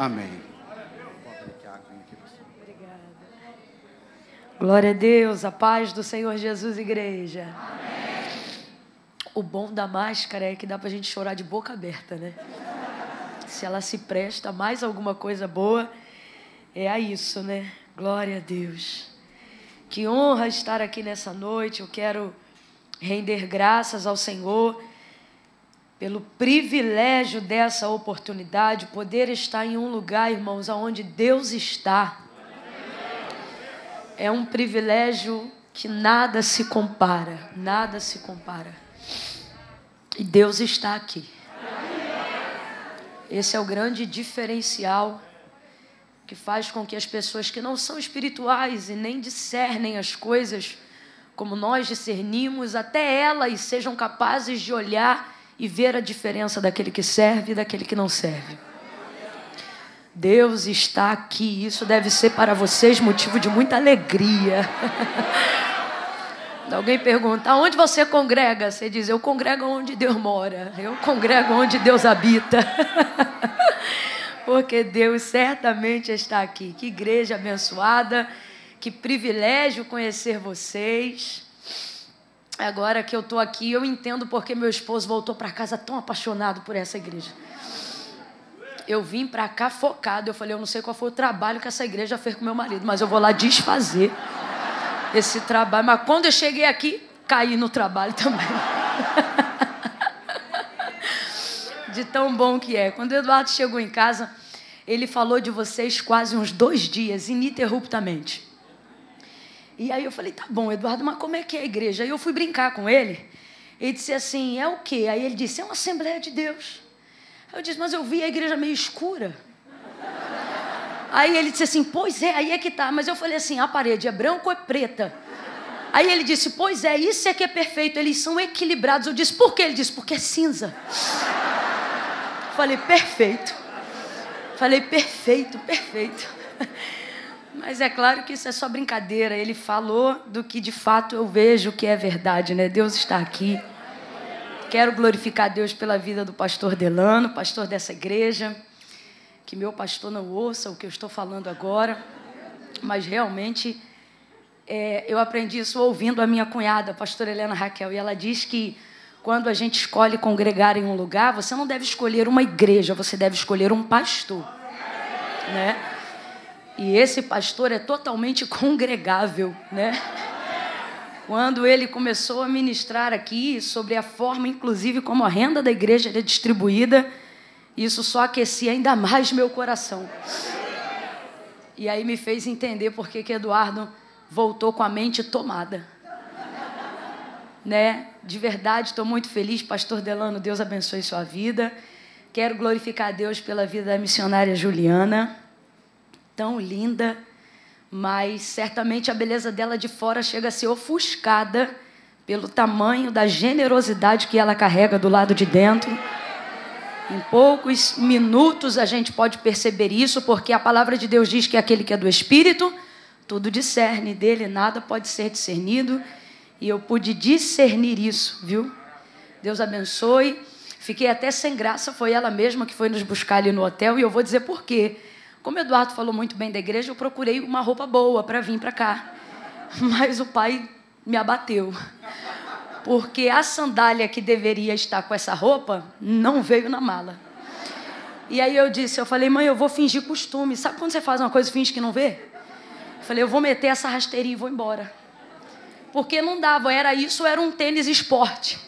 Amém. Glória a Deus, a paz do Senhor Jesus, igreja. Amém. O bom da máscara é que dá pra gente chorar de boca aberta, né? Se ela se presta a mais alguma coisa boa, é a isso, né? Glória a Deus. Que honra estar aqui nessa noite. Eu quero render graças ao Senhor pelo privilégio dessa oportunidade, poder estar em um lugar, irmãos, aonde Deus está é um privilégio que nada se compara, nada se compara. E Deus está aqui. Esse é o grande diferencial que faz com que as pessoas que não são espirituais e nem discernem as coisas como nós discernimos, até elas sejam capazes de olhar e ver a diferença daquele que serve e daquele que não serve. Deus está aqui. Isso deve ser para vocês motivo de muita alegria. Alguém pergunta, onde você congrega? Você diz, eu congrego onde Deus mora. Eu congrego onde Deus habita. Porque Deus certamente está aqui. Que igreja abençoada. Que privilégio conhecer vocês. Agora que eu estou aqui, eu entendo porque meu esposo voltou para casa tão apaixonado por essa igreja eu vim para cá focado. Eu falei, eu não sei qual foi o trabalho que essa igreja fez com meu marido, mas eu vou lá desfazer esse trabalho. Mas quando eu cheguei aqui, caí no trabalho também. de tão bom que é. Quando o Eduardo chegou em casa, ele falou de vocês quase uns dois dias, ininterruptamente. E aí eu falei, tá bom, Eduardo, mas como é que é a igreja? Aí eu fui brincar com ele. Ele disse assim, é o quê? Aí ele disse, é uma Assembleia de Deus. Eu disse, mas eu vi a igreja meio escura. Aí ele disse assim, pois é, aí é que tá. Mas eu falei assim, a parede é branca ou é preta? Aí ele disse, pois é, isso é que é perfeito, eles são equilibrados. Eu disse, por quê? Ele disse, porque é cinza. Falei, perfeito. Falei, perfeito, perfeito. Mas é claro que isso é só brincadeira. Ele falou do que de fato eu vejo que é verdade, né? Deus está aqui. Quero glorificar Deus pela vida do pastor Delano, pastor dessa igreja. Que meu pastor não ouça o que eu estou falando agora, mas realmente é, eu aprendi isso ouvindo a minha cunhada, a pastora Helena Raquel, e ela diz que quando a gente escolhe congregar em um lugar, você não deve escolher uma igreja, você deve escolher um pastor, né? E esse pastor é totalmente congregável, né? quando ele começou a ministrar aqui sobre a forma, inclusive, como a renda da igreja é distribuída, isso só aquecia ainda mais meu coração. E aí me fez entender por que Eduardo voltou com a mente tomada. Né? De verdade, estou muito feliz, Pastor Delano, Deus abençoe sua vida. Quero glorificar a Deus pela vida da missionária Juliana, tão linda mas certamente a beleza dela de fora chega a ser ofuscada pelo tamanho da generosidade que ela carrega do lado de dentro. Em poucos minutos a gente pode perceber isso, porque a palavra de Deus diz que aquele que é do Espírito, tudo discerne, dele nada pode ser discernido, e eu pude discernir isso, viu? Deus abençoe. Fiquei até sem graça, foi ela mesma que foi nos buscar ali no hotel, e eu vou dizer por quê. Como o Eduardo falou muito bem da igreja, eu procurei uma roupa boa para vir para cá. Mas o pai me abateu. Porque a sandália que deveria estar com essa roupa não veio na mala. E aí eu disse, eu falei, mãe, eu vou fingir costume. Sabe quando você faz uma coisa e finge que não vê? Eu falei, eu vou meter essa rasteirinha e vou embora. Porque não dava, era isso, era um tênis esporte.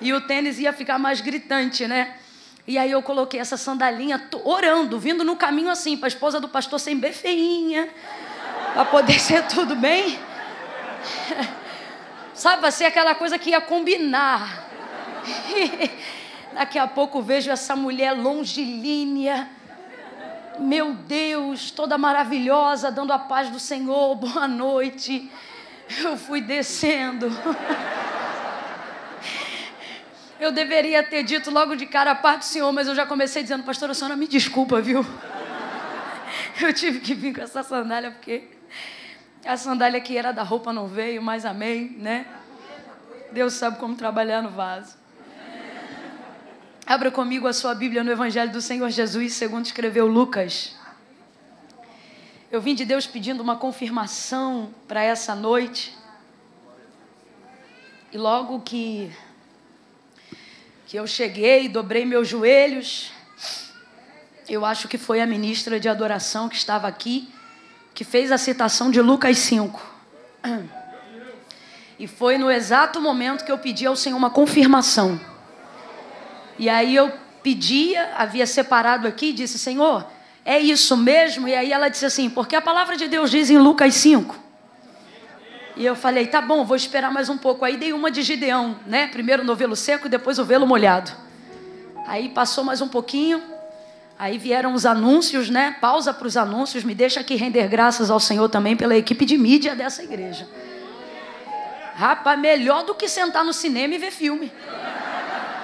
E o tênis ia ficar mais gritante, né? E aí eu coloquei essa sandalinha orando, vindo no caminho assim, para a esposa do pastor sem bem feinha, para poder ser tudo bem. Sabe, ser aquela coisa que ia combinar. Daqui a pouco vejo essa mulher longilínea, meu Deus, toda maravilhosa, dando a paz do Senhor, boa noite. Eu fui descendo. Eu deveria ter dito logo de cara a parte do senhor, mas eu já comecei dizendo, pastora, senhora me desculpa, viu? Eu tive que vir com essa sandália porque a sandália que era da roupa não veio, mas amém, né? Deus sabe como trabalhar no vaso. Abra comigo a sua Bíblia no Evangelho do Senhor Jesus, segundo escreveu Lucas. Eu vim de Deus pedindo uma confirmação para essa noite. E logo que que eu cheguei, dobrei meus joelhos, eu acho que foi a ministra de adoração que estava aqui, que fez a citação de Lucas 5. E foi no exato momento que eu pedi ao Senhor uma confirmação. E aí eu pedia, havia separado aqui, disse: Senhor, é isso mesmo? E aí ela disse assim: Porque a palavra de Deus diz em Lucas 5. E eu falei: Tá bom, vou esperar mais um pouco. Aí dei uma de Gideão, né? Primeiro no velo seco e depois o velo molhado. Aí passou mais um pouquinho. Aí vieram os anúncios, né? Pausa para os anúncios. Me deixa aqui render graças ao Senhor também pela equipe de mídia dessa igreja. Rapaz, melhor do que sentar no cinema e ver filme.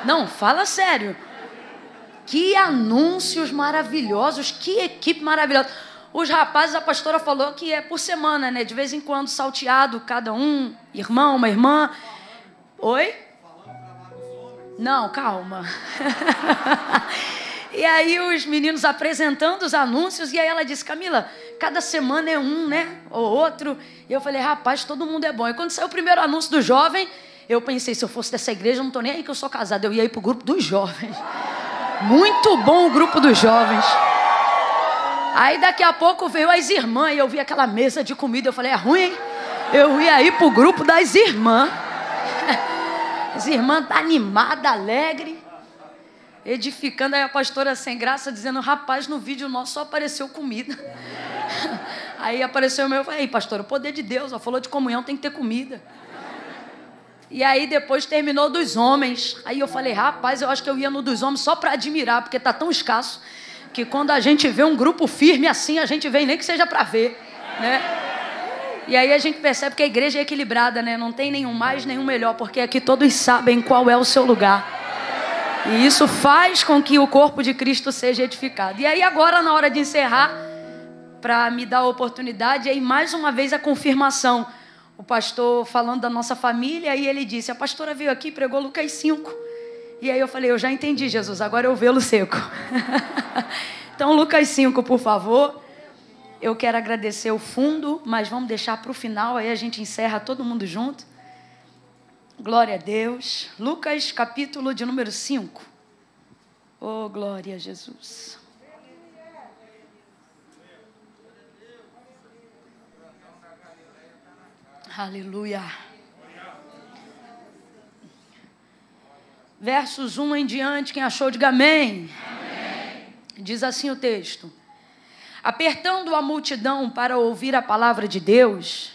Não, fala sério. Que anúncios maravilhosos, que equipe maravilhosa. Os rapazes, a pastora falou que é por semana, né? De vez em quando, salteado, cada um, irmão, uma irmã. Oi? Não, calma. e aí os meninos apresentando os anúncios, e aí ela disse, Camila, cada semana é um, né? Ou outro. E eu falei, rapaz, todo mundo é bom. E quando saiu o primeiro anúncio do jovem, eu pensei, se eu fosse dessa igreja, eu não estou nem aí que eu sou casada, eu ia ir para o grupo dos jovens. Muito bom o grupo dos jovens. Aí daqui a pouco veio as irmãs e eu vi aquela mesa de comida. Eu falei, é ruim, hein? Eu ia ir para o grupo das irmãs. As irmãs tá animada, alegre, edificando. Aí a pastora sem graça dizendo, rapaz, no vídeo nosso só apareceu comida. Aí apareceu o meu, eu falei, pastor, o poder de Deus, ó, falou de comunhão, tem que ter comida. E aí depois terminou dos homens. Aí eu falei, rapaz, eu acho que eu ia no dos homens só para admirar, porque tá tão escasso que quando a gente vê um grupo firme assim, a gente vem nem que seja para ver, né? E aí a gente percebe que a igreja é equilibrada, né? Não tem nenhum mais, nenhum melhor, porque aqui todos sabem qual é o seu lugar. E isso faz com que o corpo de Cristo seja edificado. E aí agora na hora de encerrar, para me dar a oportunidade, aí mais uma vez a confirmação o pastor falando da nossa família, e ele disse: A pastora veio aqui e pregou Lucas 5. E aí eu falei: Eu já entendi, Jesus, agora eu vê-lo seco. então, Lucas 5, por favor. Eu quero agradecer o fundo, mas vamos deixar para o final, aí a gente encerra todo mundo junto. Glória a Deus. Lucas, capítulo de número 5. Oh, glória a Jesus. Aleluia. Versos 1 em diante, quem achou, diga amém. amém. Diz assim o texto: Apertando a multidão para ouvir a palavra de Deus,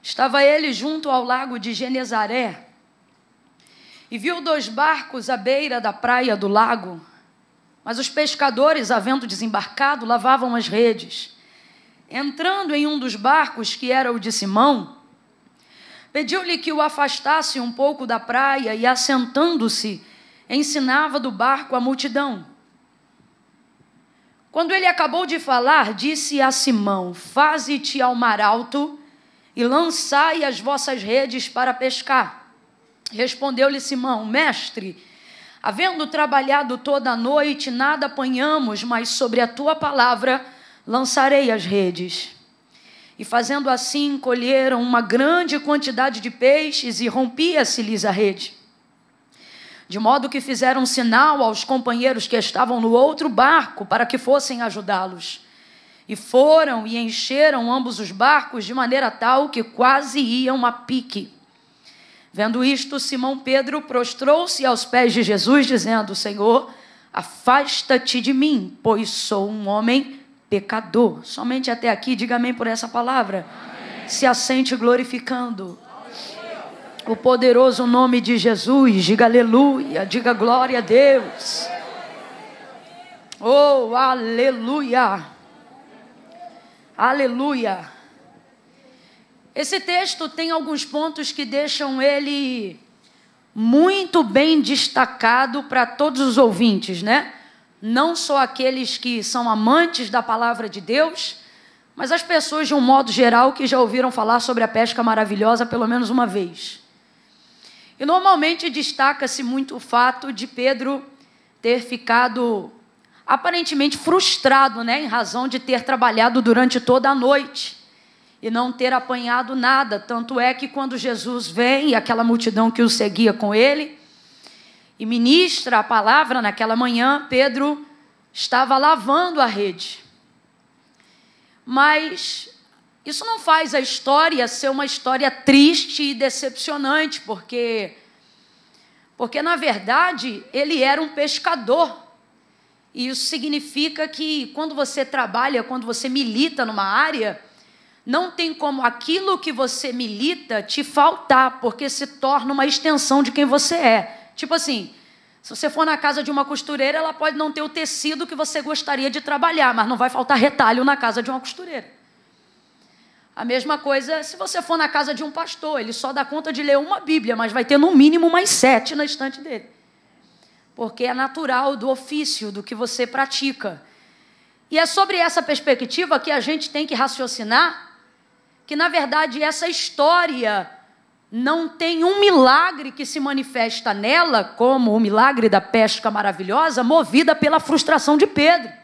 estava ele junto ao lago de Genezaré e viu dois barcos à beira da praia do lago. Mas os pescadores, havendo desembarcado, lavavam as redes. Entrando em um dos barcos, que era o de Simão, Pediu-lhe que o afastasse um pouco da praia e, assentando-se, ensinava do barco a multidão. Quando ele acabou de falar, disse a Simão: Faze-te ao mar alto e lançai as vossas redes para pescar. Respondeu-lhe Simão: Mestre, havendo trabalhado toda a noite, nada apanhamos, mas sobre a tua palavra lançarei as redes. E fazendo assim, colheram uma grande quantidade de peixes e rompia-se-lhes a rede. De modo que fizeram sinal aos companheiros que estavam no outro barco para que fossem ajudá-los. E foram e encheram ambos os barcos de maneira tal que quase iam a pique. Vendo isto, Simão Pedro prostrou-se aos pés de Jesus, dizendo: Senhor, afasta-te de mim, pois sou um homem pecador. Somente até aqui, diga amém por essa palavra. Amém. Se assente glorificando o poderoso nome de Jesus. Diga aleluia, diga glória a Deus. Oh, aleluia. Aleluia. Esse texto tem alguns pontos que deixam ele muito bem destacado para todos os ouvintes, né? Não só aqueles que são amantes da palavra de Deus, mas as pessoas de um modo geral que já ouviram falar sobre a pesca maravilhosa pelo menos uma vez. E normalmente destaca-se muito o fato de Pedro ter ficado aparentemente frustrado, né, em razão de ter trabalhado durante toda a noite e não ter apanhado nada. Tanto é que quando Jesus vem e aquela multidão que o seguia com ele e ministra a palavra naquela manhã, Pedro estava lavando a rede. Mas isso não faz a história ser uma história triste e decepcionante, porque porque na verdade ele era um pescador. E isso significa que quando você trabalha, quando você milita numa área, não tem como aquilo que você milita te faltar, porque se torna uma extensão de quem você é. Tipo assim, se você for na casa de uma costureira, ela pode não ter o tecido que você gostaria de trabalhar, mas não vai faltar retalho na casa de uma costureira. A mesma coisa se você for na casa de um pastor, ele só dá conta de ler uma Bíblia, mas vai ter no mínimo mais sete na estante dele. Porque é natural do ofício, do que você pratica. E é sobre essa perspectiva que a gente tem que raciocinar que, na verdade, essa história não tem um milagre que se manifesta nela, como o milagre da pesca maravilhosa, movida pela frustração de Pedro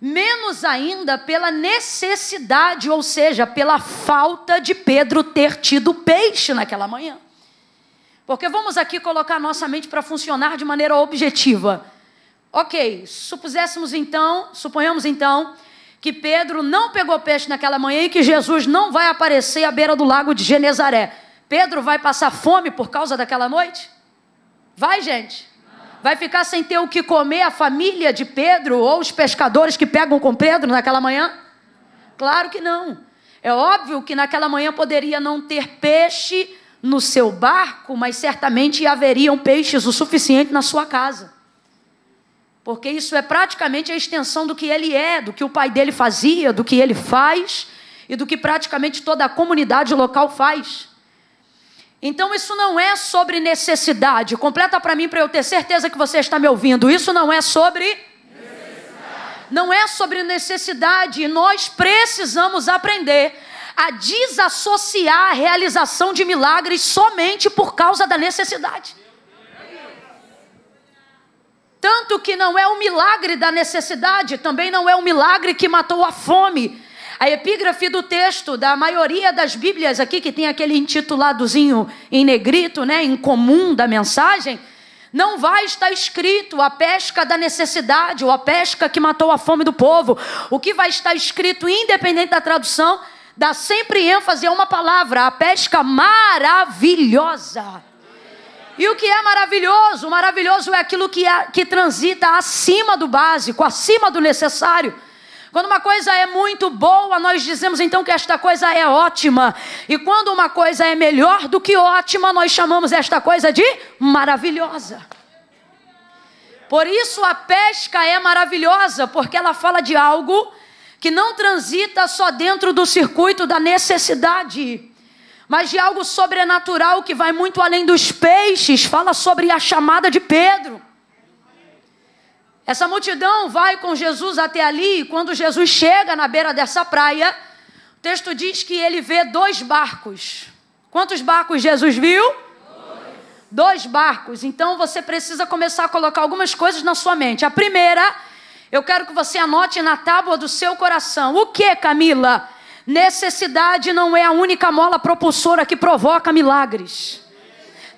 menos ainda pela necessidade, ou seja, pela falta de Pedro ter tido peixe naquela manhã. Porque vamos aqui colocar nossa mente para funcionar de maneira objetiva. Ok, supuséssemos então, suponhamos então, que Pedro não pegou peixe naquela manhã e que Jesus não vai aparecer à beira do lago de Genezaré. Pedro vai passar fome por causa daquela noite? Vai, gente. Vai ficar sem ter o que comer a família de Pedro ou os pescadores que pegam com Pedro naquela manhã? Claro que não. É óbvio que naquela manhã poderia não ter peixe no seu barco, mas certamente haveriam peixes o suficiente na sua casa. Porque isso é praticamente a extensão do que ele é, do que o pai dele fazia, do que ele faz e do que praticamente toda a comunidade local faz. Então isso não é sobre necessidade. Completa para mim para eu ter certeza que você está me ouvindo. Isso não é sobre. Não é sobre necessidade. Nós precisamos aprender a desassociar a realização de milagres somente por causa da necessidade. Tanto que não é o milagre da necessidade, também não é o milagre que matou a fome, a epígrafe do texto da maioria das Bíblias aqui, que tem aquele intituladozinho em negrito, né, em comum da mensagem, não vai estar escrito a pesca da necessidade ou a pesca que matou a fome do povo. O que vai estar escrito, independente da tradução, dá sempre ênfase a uma palavra, a pesca maravilhosa. E o que é maravilhoso? Maravilhoso é aquilo que, é, que transita acima do básico, acima do necessário. Quando uma coisa é muito boa, nós dizemos então que esta coisa é ótima. E quando uma coisa é melhor do que ótima, nós chamamos esta coisa de maravilhosa. Por isso a pesca é maravilhosa, porque ela fala de algo que não transita só dentro do circuito da necessidade, mas de algo sobrenatural que vai muito além dos peixes. Fala sobre a chamada de Pedro. Essa multidão vai com Jesus até ali, e quando Jesus chega na beira dessa praia, o texto diz que ele vê dois barcos. Quantos barcos Jesus viu? Dois. dois barcos. Então você precisa começar a colocar algumas coisas na sua mente. A primeira, eu quero que você anote na tábua do seu coração. O que, Camila? Necessidade não é a única mola propulsora que provoca milagres.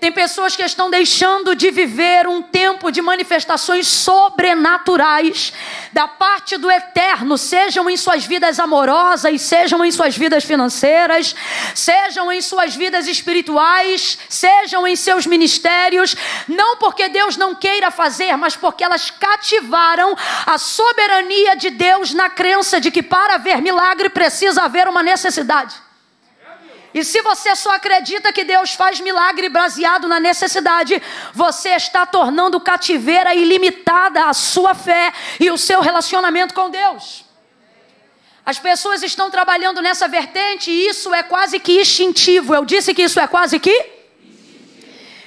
Tem pessoas que estão deixando de viver um tempo de manifestações sobrenaturais da parte do eterno, sejam em suas vidas amorosas, sejam em suas vidas financeiras, sejam em suas vidas espirituais, sejam em seus ministérios, não porque Deus não queira fazer, mas porque elas cativaram a soberania de Deus na crença de que para haver milagre precisa haver uma necessidade. E se você só acredita que Deus faz milagre baseado na necessidade, você está tornando cativeira ilimitada a sua fé e o seu relacionamento com Deus. As pessoas estão trabalhando nessa vertente e isso é quase que instintivo. Eu disse que isso é quase que?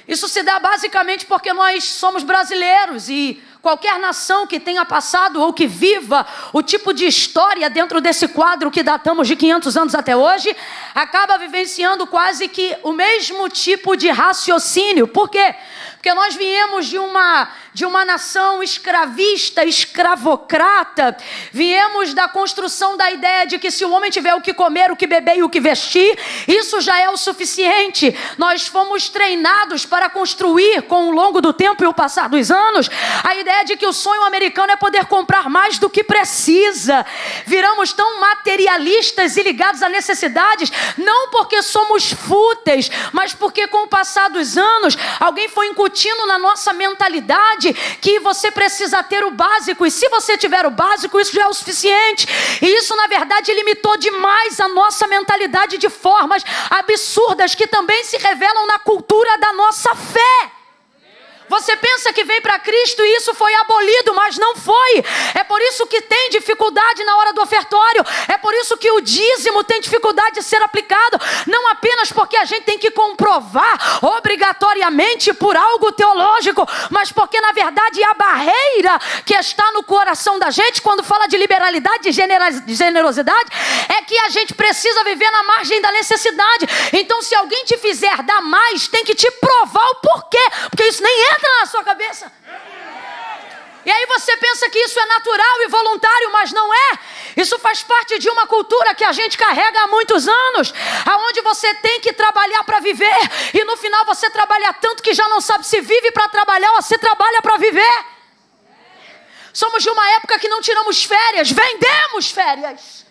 Isso se dá basicamente porque nós somos brasileiros e qualquer nação que tenha passado ou que viva o tipo de história dentro desse quadro que datamos de 500 anos até hoje, acaba vivenciando quase que o mesmo tipo de raciocínio. Por quê? Porque nós viemos de uma de uma nação escravista, escravocrata, viemos da construção da ideia de que se o homem tiver o que comer, o que beber e o que vestir, isso já é o suficiente. Nós fomos treinados para construir com o longo do tempo e o passar dos anos a ideia de que o sonho americano é poder comprar mais do que precisa. Viramos tão materialistas e ligados a necessidades, não porque somos fúteis, mas porque com o passar dos anos alguém foi incutindo na nossa mentalidade que você precisa ter o básico, e se você tiver o básico, isso já é o suficiente. E isso, na verdade, limitou demais a nossa mentalidade de formas absurdas que também se revelam na cultura da nossa fé. Você pensa que vem para Cristo e isso foi abolido, mas não foi. É por isso que tem dificuldade na hora do ofertório. É por isso que o dízimo tem dificuldade de ser aplicado. Não apenas porque a gente tem que comprovar obrigatoriamente por algo teológico, mas porque na verdade a barreira que está no coração da gente quando fala de liberalidade, de generosidade, é que a gente precisa viver na margem da necessidade. Então, se alguém te fizer dar mais, tem que te provar o porquê, porque isso nem é entra na sua cabeça. E aí você pensa que isso é natural e voluntário, mas não é. Isso faz parte de uma cultura que a gente carrega há muitos anos, aonde você tem que trabalhar para viver e no final você trabalha tanto que já não sabe se vive para trabalhar ou se trabalha para viver. Somos de uma época que não tiramos férias, vendemos férias.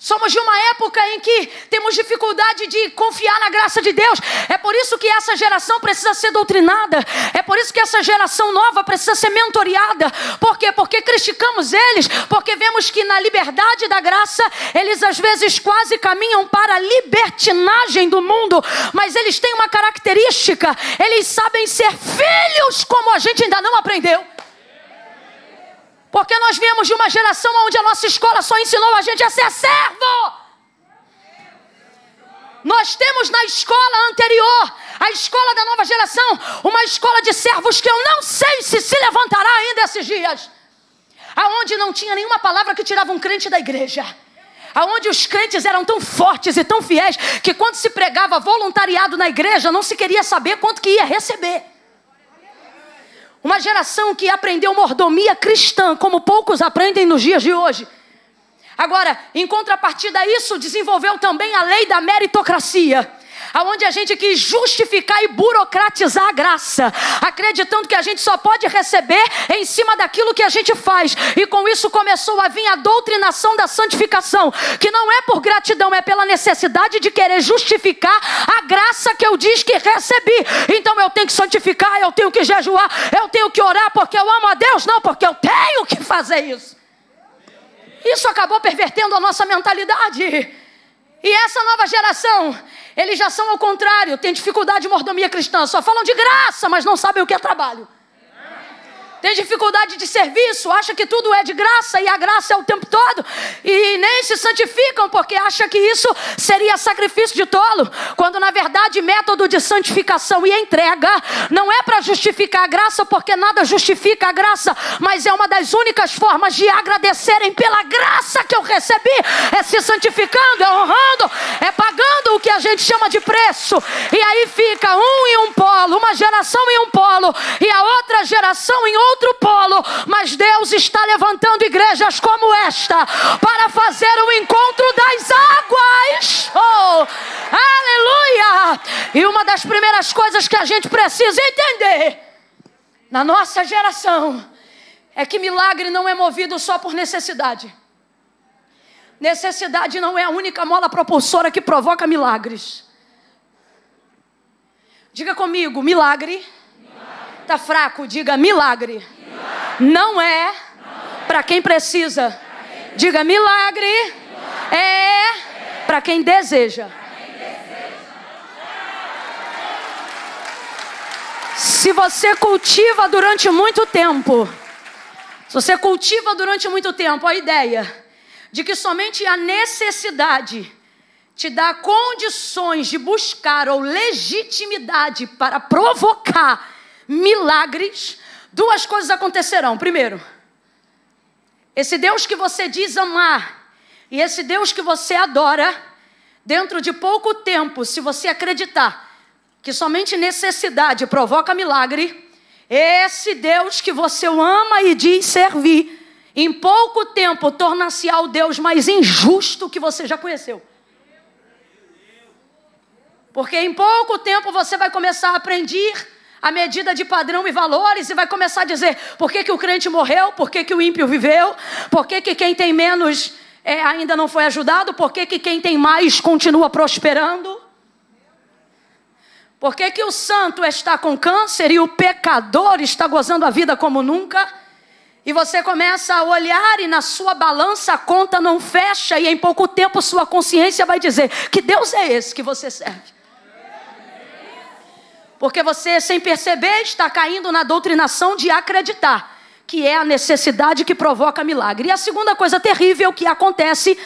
Somos de uma época em que temos dificuldade de confiar na graça de Deus. É por isso que essa geração precisa ser doutrinada. É por isso que essa geração nova precisa ser mentoreada. Por quê? Porque criticamos eles, porque vemos que na liberdade da graça, eles às vezes quase caminham para a libertinagem do mundo. Mas eles têm uma característica: eles sabem ser filhos como a gente ainda não aprendeu. Porque nós viemos de uma geração onde a nossa escola só ensinou a gente a ser servo. Nós temos na escola anterior, a escola da nova geração, uma escola de servos que eu não sei se se levantará ainda esses dias. Aonde não tinha nenhuma palavra que tirava um crente da igreja. Aonde os crentes eram tão fortes e tão fiéis que quando se pregava voluntariado na igreja, não se queria saber quanto que ia receber. Uma geração que aprendeu mordomia cristã, como poucos aprendem nos dias de hoje. Agora, em contrapartida a isso, desenvolveu também a lei da meritocracia aonde a gente quis justificar e burocratizar a graça, acreditando que a gente só pode receber em cima daquilo que a gente faz. E com isso começou a vir a doutrinação da santificação, que não é por gratidão, é pela necessidade de querer justificar a graça que eu diz que recebi. Então eu tenho que santificar, eu tenho que jejuar, eu tenho que orar porque eu amo a Deus, não porque eu tenho que fazer isso. Isso acabou pervertendo a nossa mentalidade. E essa nova geração, eles já são ao contrário, têm dificuldade de mordomia cristã, só falam de graça, mas não sabem o que é trabalho. Tem dificuldade de serviço, acha que tudo é de graça e a graça é o tempo todo, e nem se santificam porque acha que isso seria sacrifício de tolo, quando na verdade método de santificação e entrega não é para justificar a graça, porque nada justifica a graça, mas é uma das únicas formas de agradecerem pela graça que eu recebi, é se santificando, é honrando, é pagando o que a gente chama de preço, e aí fica um em um polo, uma geração em um polo, e a outra geração em outro outro polo, mas Deus está levantando igrejas como esta para fazer o encontro das águas. Oh, aleluia! E uma das primeiras coisas que a gente precisa entender na nossa geração é que milagre não é movido só por necessidade. Necessidade não é a única mola propulsora que provoca milagres. Diga comigo, milagre Está fraco, diga milagre. milagre. Não é, é. para quem precisa. Diga milagre, milagre. é, é. para quem deseja. Se você cultiva durante muito tempo, se você cultiva durante muito tempo a ideia de que somente a necessidade te dá condições de buscar ou legitimidade para provocar milagres, duas coisas acontecerão. Primeiro, esse Deus que você diz amar e esse Deus que você adora, dentro de pouco tempo, se você acreditar que somente necessidade provoca milagre, esse Deus que você ama e diz servir, em pouco tempo torna-se ao Deus mais injusto que você já conheceu. Porque em pouco tempo você vai começar a aprender a medida de padrão e valores e vai começar a dizer por que, que o crente morreu, por que, que o ímpio viveu, por que, que quem tem menos é, ainda não foi ajudado, por que, que quem tem mais continua prosperando. Por que, que o santo está com câncer e o pecador está gozando a vida como nunca? E você começa a olhar e na sua balança a conta não fecha, e em pouco tempo sua consciência vai dizer: Que Deus é esse que você serve? Porque você, sem perceber, está caindo na doutrinação de acreditar que é a necessidade que provoca milagre. E a segunda coisa terrível que acontece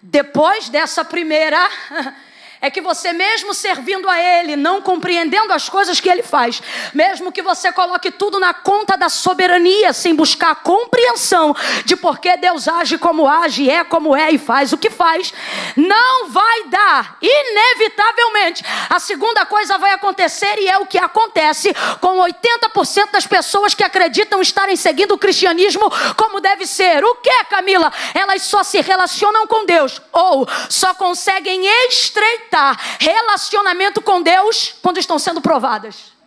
depois dessa primeira é que você, mesmo servindo a Ele, não compreendendo as coisas que Ele faz, mesmo que você coloque tudo na conta da soberania, sem buscar a compreensão de por que Deus age como age, é como é e faz o que faz, não vai dar, inevitavelmente. A segunda coisa vai acontecer e é o que acontece com 80% das pessoas que acreditam estarem seguindo o cristianismo como deve ser. O que, Camila? Elas só se relacionam com Deus ou só conseguem estreitar relacionamento com Deus quando estão sendo provadas.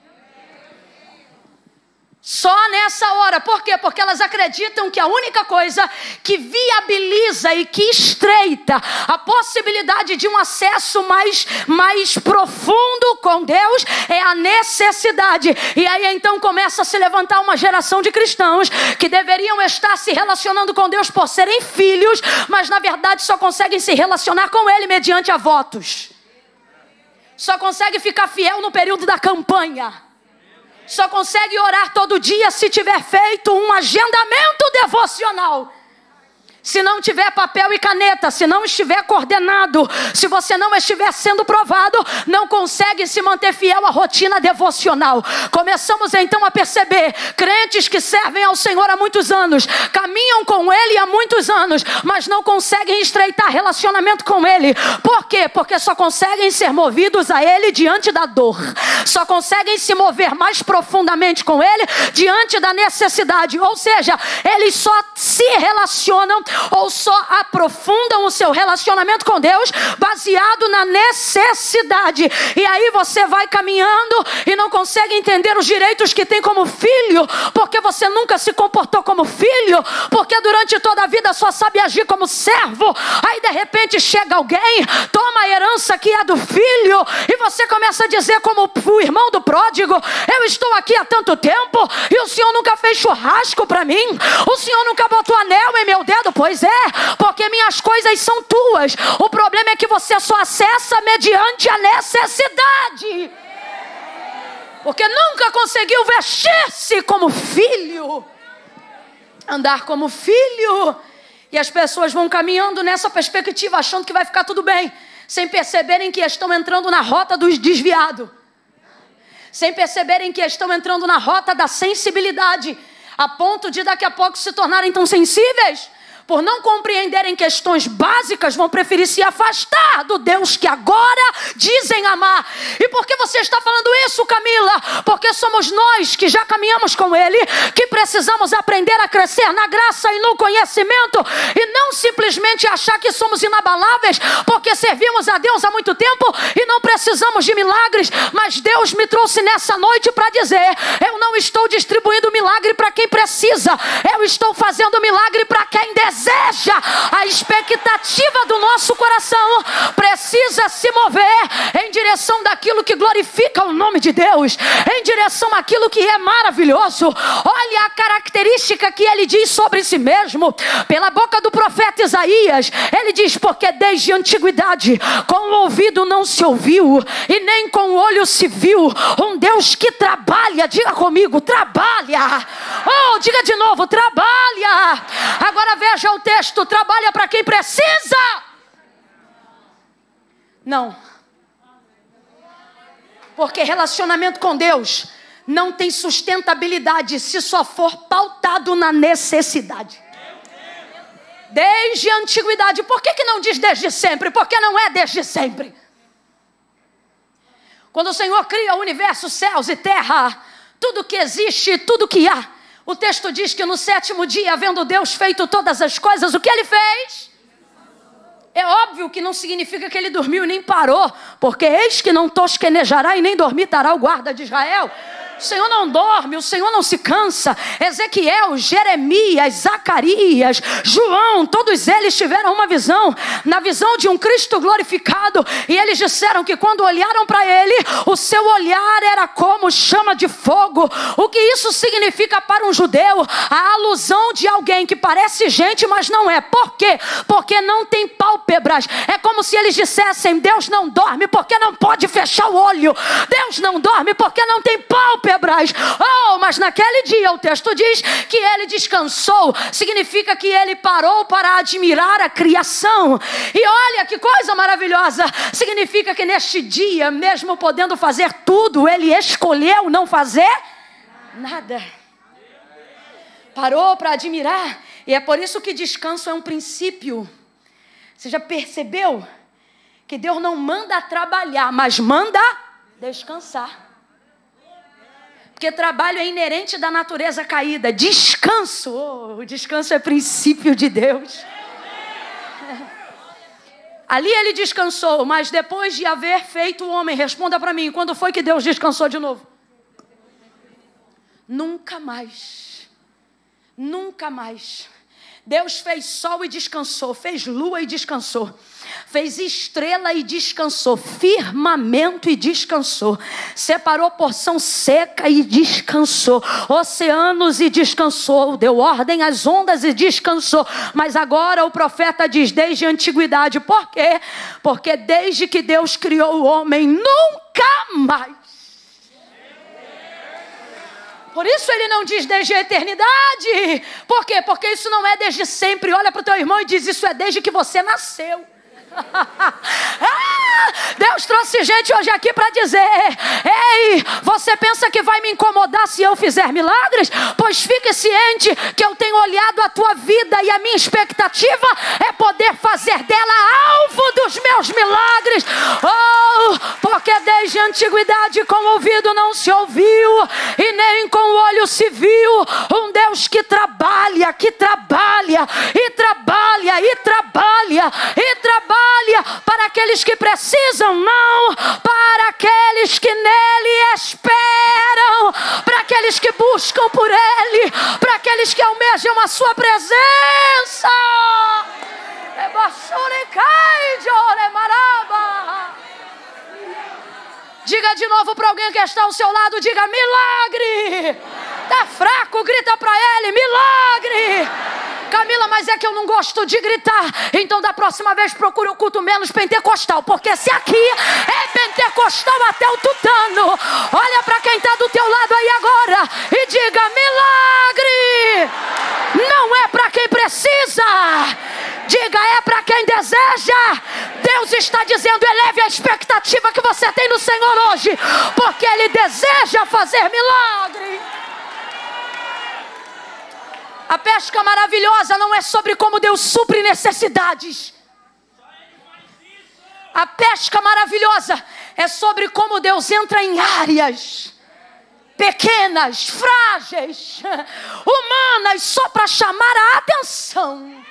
Só nessa hora. Por quê? Porque elas acreditam que a única coisa que viabiliza e que estreita a possibilidade de um acesso mais, mais profundo com Deus é a necessidade. E aí então começa a se levantar uma geração de cristãos que deveriam estar se relacionando com Deus por serem filhos, mas na verdade só conseguem se relacionar com Ele mediante a votos só consegue ficar fiel no período da campanha. Só consegue orar todo dia se tiver feito um agendamento devocional. Se não tiver papel e caneta, se não estiver coordenado, se você não estiver sendo provado, não consegue se manter fiel à rotina devocional. Começamos então a perceber crentes que servem ao Senhor há muitos anos, caminham com Ele há muitos anos, mas não conseguem estreitar relacionamento com Ele. Por quê? Porque só conseguem ser movidos a Ele diante da dor, só conseguem se mover mais profundamente com Ele diante da necessidade. Ou seja, eles só se relacionam ou só aprofundam o seu relacionamento com Deus baseado na necessidade. E aí você vai caminhando e não consegue entender os direitos que tem como filho, porque você nunca se comportou como filho, porque durante toda a vida só sabe agir como servo. Aí de repente chega alguém, toma a herança que é do filho, e você começa a dizer, como o irmão do pródigo: Eu estou aqui há tanto tempo e o senhor nunca fez churrasco para mim, o senhor nunca botou anel em meu dedo, Pois é, porque minhas coisas são tuas. O problema é que você só acessa mediante a necessidade. Porque nunca conseguiu vestir-se como filho, andar como filho. E as pessoas vão caminhando nessa perspectiva, achando que vai ficar tudo bem, sem perceberem que estão entrando na rota dos desviados, sem perceberem que estão entrando na rota da sensibilidade, a ponto de daqui a pouco se tornarem tão sensíveis por não compreenderem questões básicas, vão preferir se afastar do Deus que agora dizem amar. E por que você está falando isso, Camila? Porque somos nós que já caminhamos com Ele, que precisamos aprender a crescer na graça e no conhecimento, e não simplesmente achar que somos inabaláveis, porque servimos a Deus há muito tempo e não precisamos de milagres. Mas Deus me trouxe nessa noite para dizer: eu não estou distribuindo milagre para quem precisa, eu estou fazendo milagre para quem deseja deseja, a expectativa do nosso coração precisa se mover em direção daquilo que glorifica o nome de Deus, em direção àquilo que é maravilhoso. Olha a característica que ele diz sobre si mesmo, pela boca do profeta Isaías. Ele diz: Porque desde a antiguidade, com o ouvido não se ouviu, e nem com o olho se viu, um Deus que trabalha, diga comigo, trabalha. Oh, diga de novo, trabalha. Agora veja veja o texto, trabalha para quem precisa. Não. Porque relacionamento com Deus não tem sustentabilidade se só for pautado na necessidade. Desde a antiguidade. Por que, que não diz desde sempre? Porque não é desde sempre. Quando o Senhor cria o universo, céus e terra, tudo que existe, tudo que há, o texto diz que no sétimo dia, havendo Deus feito todas as coisas, o que ele fez? É óbvio que não significa que ele dormiu nem parou, porque eis que não tosquenejará e nem dormitará o guarda de Israel. O Senhor não dorme, o Senhor não se cansa. Ezequiel, Jeremias, Zacarias, João, todos eles tiveram uma visão, na visão de um Cristo glorificado, e eles disseram que quando olharam para ele, o seu olhar era como chama de fogo. O que isso significa para um judeu? A alusão de alguém que parece gente, mas não é. Por quê? Porque não tem pálpebras. É como se eles dissessem: Deus não dorme porque não pode fechar o olho. Deus não dorme porque não tem pálpebras Oh, mas naquele dia o texto diz que ele descansou, significa que ele parou para admirar a criação. E olha que coisa maravilhosa! Significa que neste dia, mesmo podendo fazer tudo, ele escolheu não fazer nada. Parou para admirar, e é por isso que descanso é um princípio. Você já percebeu que Deus não manda trabalhar, mas manda descansar. Porque trabalho é inerente da natureza caída. Descanso, oh, o descanso é princípio de Deus. Ali ele descansou, mas depois de haver feito o homem, responda para mim, quando foi que Deus descansou de novo? Nunca mais. Nunca mais. Deus fez sol e descansou, fez lua e descansou fez estrela e descansou, firmamento e descansou, separou porção seca e descansou, oceanos e descansou, deu ordem às ondas e descansou. Mas agora o profeta diz desde a antiguidade, por quê? Porque desde que Deus criou o homem, nunca mais por isso ele não diz desde a eternidade. Por quê? Porque isso não é desde sempre. Olha para o teu irmão e diz: Isso é desde que você nasceu. Ah, Deus trouxe gente hoje aqui para dizer: Ei, você pensa que vai me incomodar se eu fizer milagres? Pois fique ciente que eu tenho olhado a tua vida e a minha expectativa é poder fazer dela alvo dos meus milagres. Oh, porque desde a antiguidade com o ouvido não se ouviu e nem com o olho se viu um Deus que trabalha, que trabalha e trabalha e trabalha e trabalha trabalha para aqueles que precisam, não para aqueles que nele esperam, para aqueles que buscam por ele, para aqueles que almejam a sua presença. Diga de novo para alguém que está ao seu lado, diga milagre. Tá fraco, grita para ele, milagre. Camila, mas é que eu não gosto de gritar. Então, da próxima vez, procure um culto menos pentecostal. Porque se aqui é pentecostal até o tutano, olha para quem está do teu lado aí agora e diga: milagre! Não é para quem precisa. Diga, é para quem deseja. Deus está dizendo: eleve a expectativa que você tem no Senhor hoje, porque Ele deseja fazer milagre. A pesca maravilhosa não é sobre como Deus supre necessidades. A pesca maravilhosa é sobre como Deus entra em áreas pequenas, frágeis, humanas, só para chamar a atenção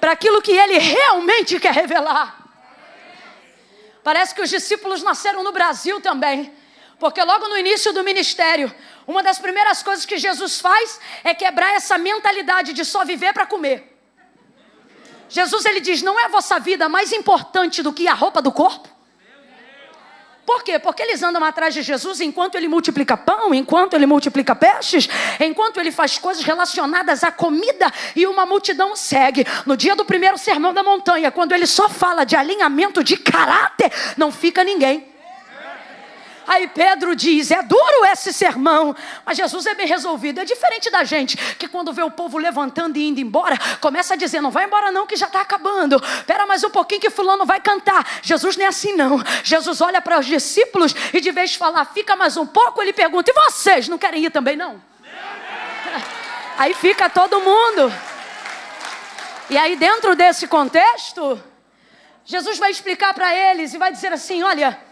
para aquilo que Ele realmente quer revelar. Parece que os discípulos nasceram no Brasil também, porque logo no início do ministério, uma das primeiras coisas que Jesus faz é quebrar essa mentalidade de só viver para comer. Jesus ele diz: "Não é a vossa vida mais importante do que a roupa do corpo?" Por quê? Porque eles andam atrás de Jesus enquanto ele multiplica pão, enquanto ele multiplica peixes, enquanto ele faz coisas relacionadas à comida e uma multidão segue. No dia do primeiro sermão da montanha, quando ele só fala de alinhamento de caráter, não fica ninguém. Aí Pedro diz: é duro esse sermão, mas Jesus é bem resolvido. É diferente da gente que quando vê o povo levantando e indo embora, começa a dizer: não vai embora não, que já está acabando. Espera mais um pouquinho que fulano vai cantar. Jesus não é assim não. Jesus olha para os discípulos e de vez de falar, fica mais um pouco, ele pergunta: e vocês não querem ir também não? Aí fica todo mundo. E aí dentro desse contexto, Jesus vai explicar para eles e vai dizer assim: olha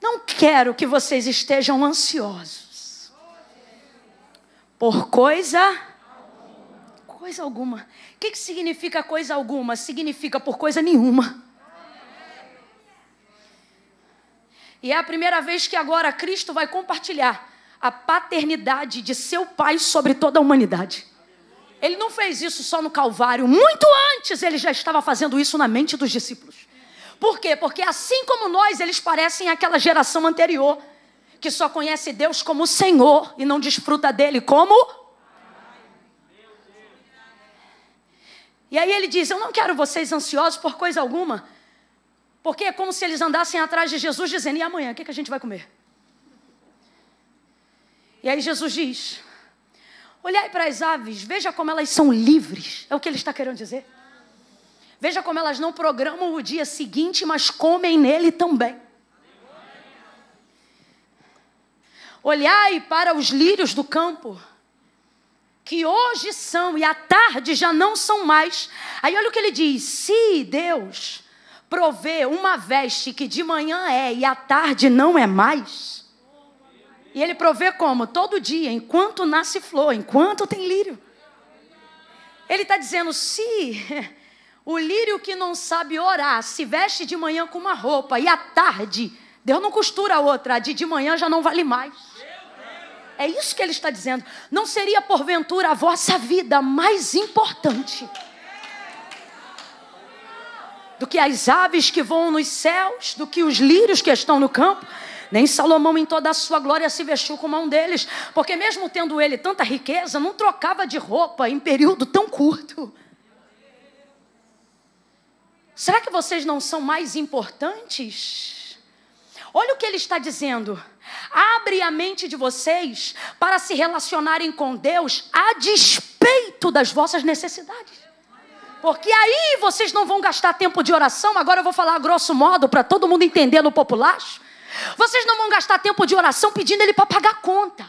Não quero que vocês estejam ansiosos por coisa coisa alguma. O que, que significa coisa alguma? Significa por coisa nenhuma. E é a primeira vez que agora Cristo vai compartilhar a paternidade de seu Pai sobre toda a humanidade. Ele não fez isso só no Calvário, muito antes ele já estava fazendo isso na mente dos discípulos. Por quê? Porque assim como nós, eles parecem aquela geração anterior, que só conhece Deus como Senhor e não desfruta dele como. E aí ele diz: Eu não quero vocês ansiosos por coisa alguma, porque é como se eles andassem atrás de Jesus dizendo: E amanhã, o que, que a gente vai comer? E aí Jesus diz: Olhai para as aves, veja como elas são livres. É o que ele está querendo dizer. Veja como elas não programam o dia seguinte, mas comem nele também. Olhai para os lírios do campo, que hoje são e à tarde já não são mais. Aí olha o que ele diz: se Deus provê uma veste que de manhã é e à tarde não é mais, e ele provê como? Todo dia, enquanto nasce flor, enquanto tem lírio. Ele está dizendo: se o lírio que não sabe orar se veste de manhã com uma roupa e à tarde, Deus não costura outra, a de de manhã já não vale mais. É isso que ele está dizendo. Não seria porventura a vossa vida mais importante do que as aves que voam nos céus, do que os lírios que estão no campo? Nem Salomão, em toda a sua glória, se vestiu como um deles, porque, mesmo tendo ele tanta riqueza, não trocava de roupa em período tão curto. Será que vocês não são mais importantes? Olha o que ele está dizendo. Abre a mente de vocês para se relacionarem com Deus a despeito das vossas necessidades. Porque aí vocês não vão gastar tempo de oração. Agora eu vou falar grosso modo para todo mundo entender no populacho. Vocês não vão gastar tempo de oração pedindo ele para pagar conta.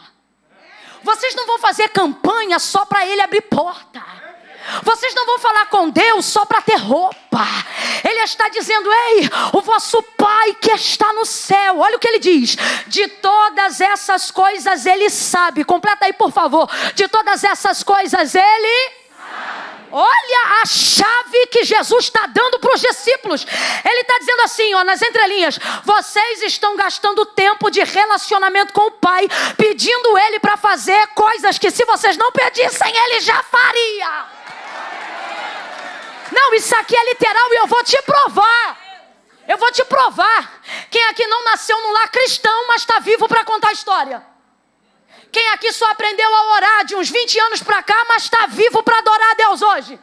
Vocês não vão fazer campanha só para ele abrir porta. Vocês não vão falar com Deus só para ter roupa. Ele está dizendo: Ei, o vosso Pai que está no céu. Olha o que ele diz: De todas essas coisas ele sabe. Completa aí, por favor. De todas essas coisas ele Olha a chave que Jesus está dando para os discípulos. Ele está dizendo assim, ó, nas entrelinhas: vocês estão gastando tempo de relacionamento com o Pai, pedindo Ele para fazer coisas que, se vocês não pedissem, Ele já faria. Não, isso aqui é literal e eu vou te provar. Eu vou te provar. Quem aqui não nasceu num lar cristão, mas está vivo para contar a história? Quem aqui só aprendeu a orar de uns 20 anos para cá, mas está vivo para adorar a Deus hoje?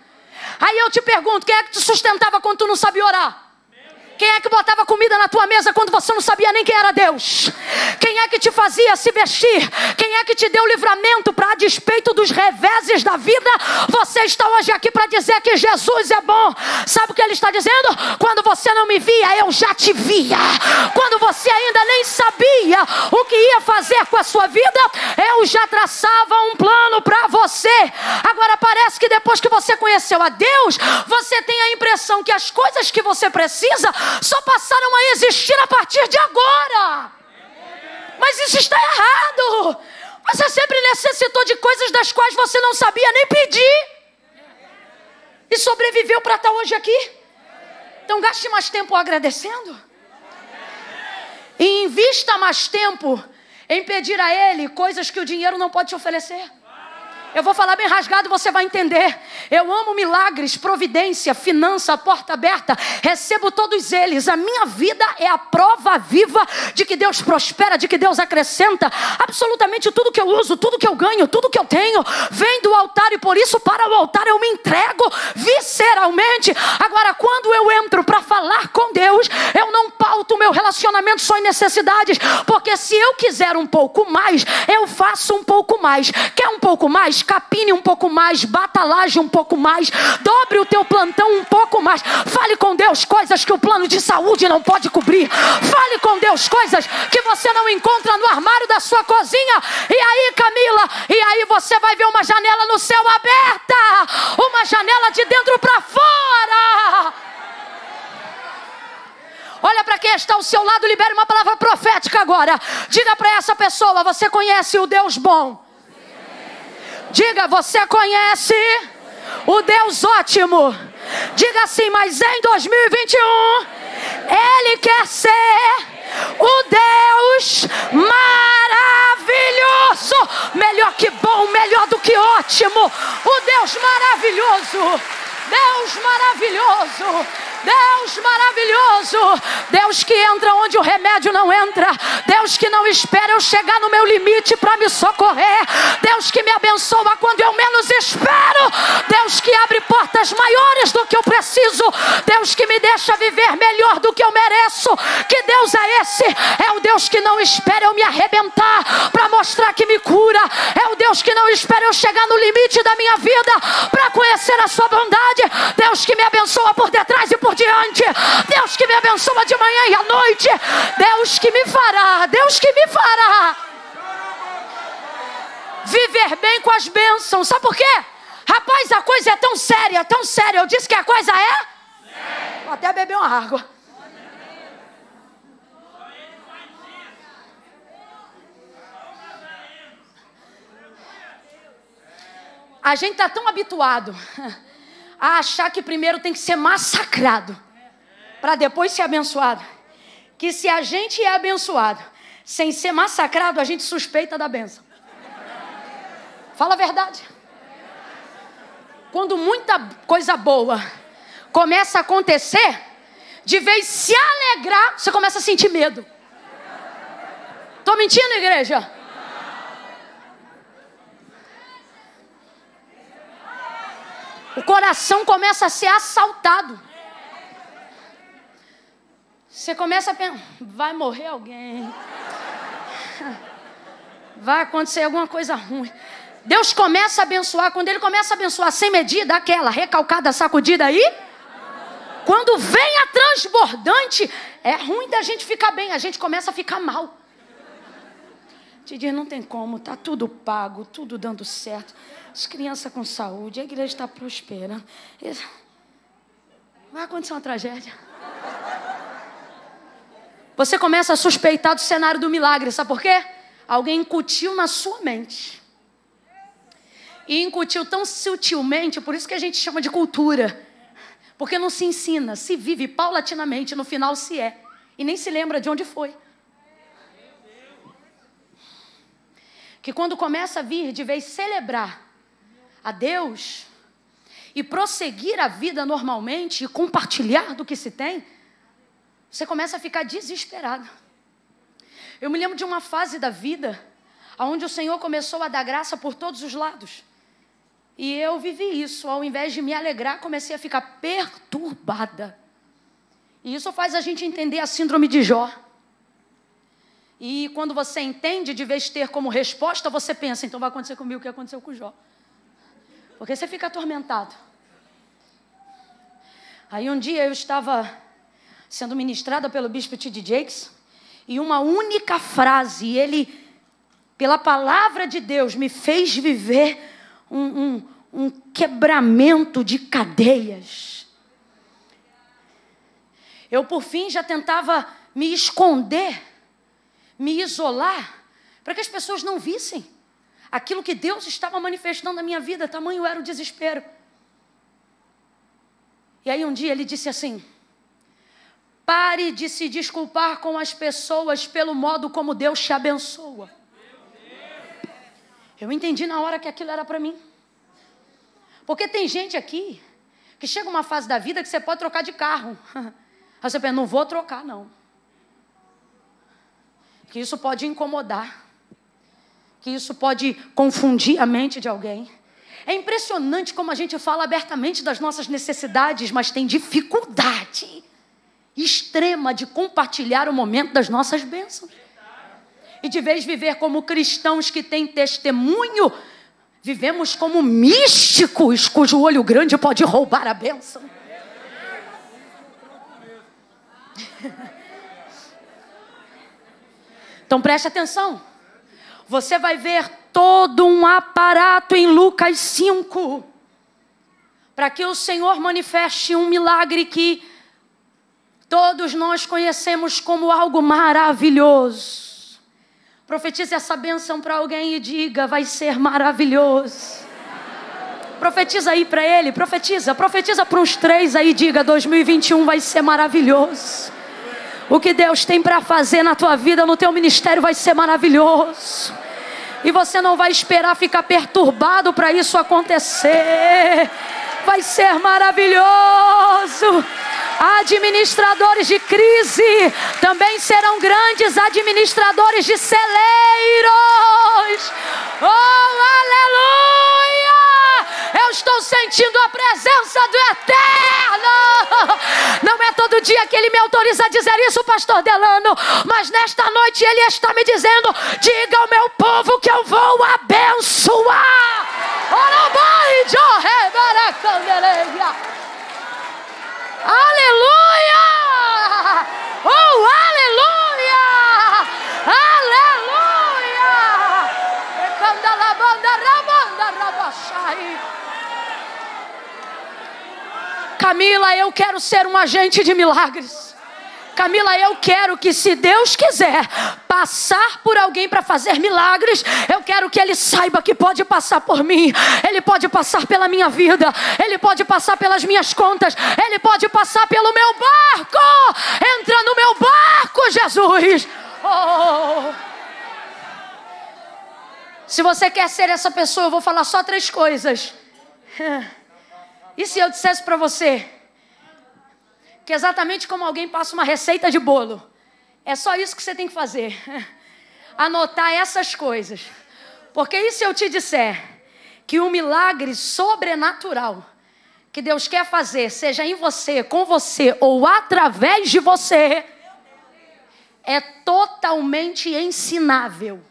Aí eu te pergunto: quem é que te sustentava quando tu não sabia orar? Quem é que botava comida na tua mesa quando você não sabia nem quem era Deus? Quem é que te fazia se vestir? Quem é que te deu livramento para a despeito dos reveses da vida? Você está hoje aqui para dizer que Jesus é bom. Sabe o que ele está dizendo? Quando você não me via, eu já te via. Quando você ainda nem sabia o que ia fazer com a sua vida, eu já traçava um plano para você. Agora parece que depois que você conheceu a Deus, você tem a impressão que as coisas que você precisa só passaram a existir a partir de agora. Mas isso está errado. Você sempre necessitou de coisas das quais você não sabia nem pedir. E sobreviveu para estar hoje aqui. Então gaste mais tempo agradecendo. E invista mais tempo em pedir a Ele coisas que o dinheiro não pode te oferecer. Eu vou falar bem rasgado e você vai entender. Eu amo milagres, providência, finança, porta aberta. Recebo todos eles. A minha vida é a prova viva de que Deus prospera, de que Deus acrescenta. Absolutamente tudo que eu uso, tudo que eu ganho, tudo que eu tenho, vem do altar e por isso para o altar eu me entrego visceralmente. Agora, quando eu entro para falar com Deus, eu não pauto o meu relacionamento só em necessidades, porque se eu quiser um pouco mais, eu faço um pouco mais. Quer um pouco mais? Capine um pouco mais, batalhaje um pouco mais, dobre o teu plantão um pouco mais. Fale com Deus coisas que o plano de saúde não pode cobrir. Fale com Deus coisas que você não encontra no armário da sua cozinha. E aí, Camila, e aí você vai ver uma janela no céu aberta, uma janela de dentro para fora. Olha para quem está ao seu lado, libere uma palavra profética agora. Diga para essa pessoa: você conhece o Deus bom? Diga, você conhece o Deus ótimo? Diga assim, mas em 2021, Ele quer ser o Deus maravilhoso. Melhor que bom, melhor do que ótimo. O Deus maravilhoso. Deus maravilhoso. Deus maravilhoso, Deus que entra onde o remédio não entra, Deus que não espera eu chegar no meu limite para me socorrer, Deus que me abençoa quando eu menos espero, Deus que abre portas maiores do que eu preciso, Deus que me deixa viver melhor do que eu mereço. Que Deus é esse? É o Deus que não espera eu me arrebentar para mostrar que me cura, é o Deus que não espera eu chegar no limite da minha vida para conhecer a sua bondade, Deus que me abençoa por detrás e por por diante. Deus que me abençoa de manhã e à noite. Deus que me fará. Deus que me fará. Viver bem com as bênçãos. Sabe por quê? Rapaz, a coisa é tão séria, tão séria. Eu disse que a coisa é? Vou até beber uma água. A gente está tão habituado a achar que primeiro tem que ser massacrado para depois ser abençoado. Que se a gente é abençoado sem ser massacrado, a gente suspeita da benção. Fala a verdade. Quando muita coisa boa começa a acontecer, de vez se alegrar, você começa a sentir medo. Estou mentindo, igreja? O coração começa a ser assaltado. Você começa a pensar: vai morrer alguém, vai acontecer alguma coisa ruim. Deus começa a abençoar, quando Ele começa a abençoar sem medida, aquela recalcada, sacudida aí. Quando vem a transbordante, é ruim da gente ficar bem, a gente começa a ficar mal. Te diz, não tem como, tá tudo pago, tudo dando certo as crianças com saúde, a igreja está prosperando. Vai acontecer uma tragédia. Você começa a suspeitar do cenário do milagre, sabe por quê? Alguém incutiu na sua mente. E incutiu tão sutilmente, por isso que a gente chama de cultura. Porque não se ensina, se vive paulatinamente, no final se é. E nem se lembra de onde foi. Que quando começa a vir de vez celebrar a Deus e prosseguir a vida normalmente e compartilhar do que se tem, você começa a ficar desesperado. Eu me lembro de uma fase da vida onde o Senhor começou a dar graça por todos os lados. E eu vivi isso, ao invés de me alegrar, comecei a ficar perturbada. E isso faz a gente entender a síndrome de Jó. E quando você entende, de vez ter como resposta, você pensa, então vai acontecer comigo o que aconteceu com Jó. Porque você fica atormentado. Aí um dia eu estava sendo ministrada pelo bispo T.D. Jakes e uma única frase, ele, pela palavra de Deus, me fez viver um, um, um quebramento de cadeias. Eu, por fim, já tentava me esconder, me isolar, para que as pessoas não vissem aquilo que Deus estava manifestando na minha vida, tamanho era o desespero. E aí um dia ele disse assim: pare de se desculpar com as pessoas pelo modo como Deus te abençoa. Eu entendi na hora que aquilo era para mim. Porque tem gente aqui que chega uma fase da vida que você pode trocar de carro. Aí você pensa, não vou trocar, não. Que isso pode incomodar que isso pode confundir a mente de alguém. É impressionante como a gente fala abertamente das nossas necessidades, mas tem dificuldade extrema de compartilhar o momento das nossas bênçãos. E de vez viver como cristãos que têm testemunho, vivemos como místicos cujo olho grande pode roubar a bênção. Então preste atenção você vai ver todo um aparato em Lucas 5 para que o Senhor manifeste um milagre que todos nós conhecemos como algo maravilhoso. Profetize essa bênção para alguém e diga: vai ser maravilhoso. Profetiza aí para ele, profetiza, profetiza para uns três aí, diga: 2021 vai ser maravilhoso. O que Deus tem para fazer na tua vida, no teu ministério, vai ser maravilhoso. E você não vai esperar ficar perturbado para isso acontecer. Vai ser maravilhoso. Administradores de crise também serão grandes administradores de celeiros. Oh, aleluia! Eu estou sentindo a presença do Eterno. Não é todo dia que Ele me autoriza a dizer isso, Pastor Delano, mas nesta noite Ele está me dizendo: diga ao meu povo que eu vou abençoar. Aleluia! Oh, aleluia! Aleluia! Camila, eu quero ser um agente de milagres. Camila, eu quero que, se Deus quiser passar por alguém para fazer milagres, eu quero que ele saiba que pode passar por mim, ele pode passar pela minha vida, ele pode passar pelas minhas contas, ele pode passar pelo meu barco. Entra no meu barco, Jesus. Oh. Se você quer ser essa pessoa, eu vou falar só três coisas. E se eu dissesse para você que exatamente como alguém passa uma receita de bolo, é só isso que você tem que fazer. Anotar essas coisas. Porque e se eu te disser que um milagre sobrenatural que Deus quer fazer, seja em você, com você ou através de você, é totalmente ensinável.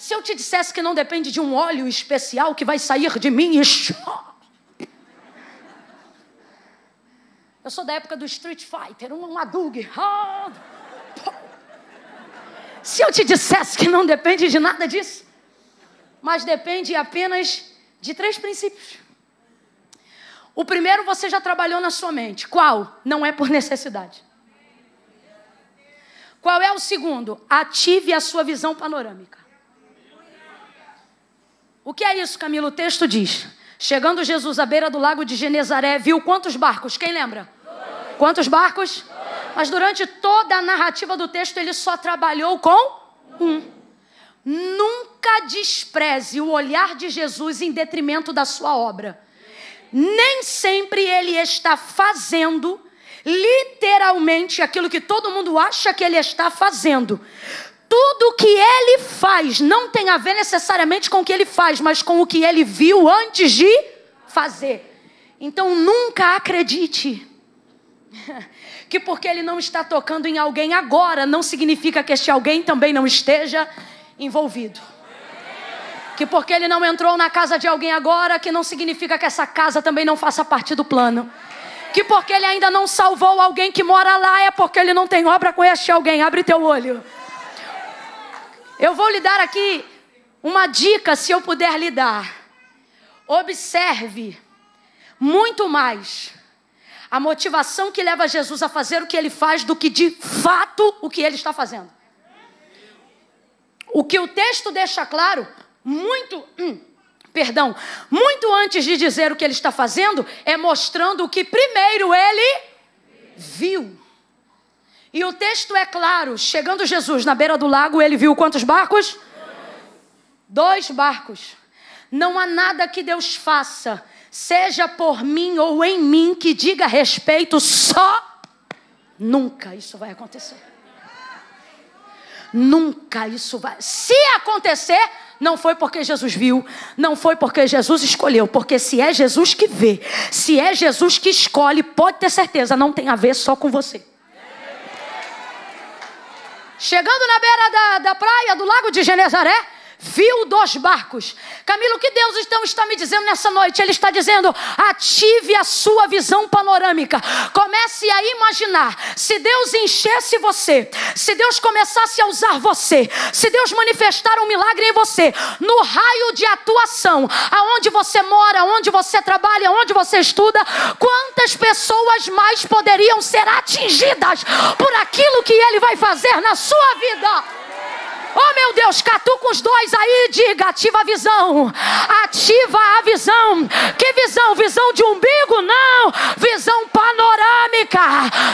Se eu te dissesse que não depende de um óleo especial que vai sair de mim e Eu sou da época do Street Fighter, um Hadouken. Se eu te dissesse que não depende de nada disso, mas depende apenas de três princípios. O primeiro você já trabalhou na sua mente. Qual? Não é por necessidade. Qual é o segundo? Ative a sua visão panorâmica. O que é isso, Camilo? O texto diz: Chegando Jesus à beira do lago de Genezaré, viu quantos barcos? Quem lembra? Dois. Quantos barcos? Dois. Mas durante toda a narrativa do texto, ele só trabalhou com um. Nunca despreze o olhar de Jesus em detrimento da sua obra. Nem sempre ele está fazendo literalmente aquilo que todo mundo acha que ele está fazendo tudo que ele faz não tem a ver necessariamente com o que ele faz, mas com o que ele viu antes de fazer. Então nunca acredite que porque ele não está tocando em alguém agora, não significa que este alguém também não esteja envolvido. Que porque ele não entrou na casa de alguém agora, que não significa que essa casa também não faça parte do plano. Que porque ele ainda não salvou alguém que mora lá, é porque ele não tem obra com este alguém. Abre teu olho. Eu vou lhe dar aqui uma dica, se eu puder lhe dar. Observe muito mais a motivação que leva Jesus a fazer o que ele faz do que de fato o que ele está fazendo. O que o texto deixa claro, muito, hum, perdão, muito antes de dizer o que ele está fazendo, é mostrando o que primeiro ele viu. E o texto é claro: chegando Jesus na beira do lago, ele viu quantos barcos? Dois barcos. Não há nada que Deus faça, seja por mim ou em mim, que diga respeito só. Nunca isso vai acontecer. Nunca isso vai. Se acontecer, não foi porque Jesus viu, não foi porque Jesus escolheu, porque se é Jesus que vê, se é Jesus que escolhe, pode ter certeza, não tem a ver só com você. Chegando na beira da, da praia do lago de Genezaré, viu dois barcos. Camilo, o que Deus então está me dizendo nessa noite? Ele está dizendo: ative a sua visão panorâmica. Comece a imaginar. Se Deus enchesse você, se Deus começasse a usar você, se Deus manifestar um milagre em você, no raio de atuação, aonde você mora, onde você trabalha, onde você estuda, quantas pessoas mais poderiam ser atingidas por aquilo que Ele vai fazer na sua vida? Oh meu Deus, catuca os dois aí diga: ativa a visão, ativa a visão. Que visão? Visão de umbigo? Não, visão panorâmica,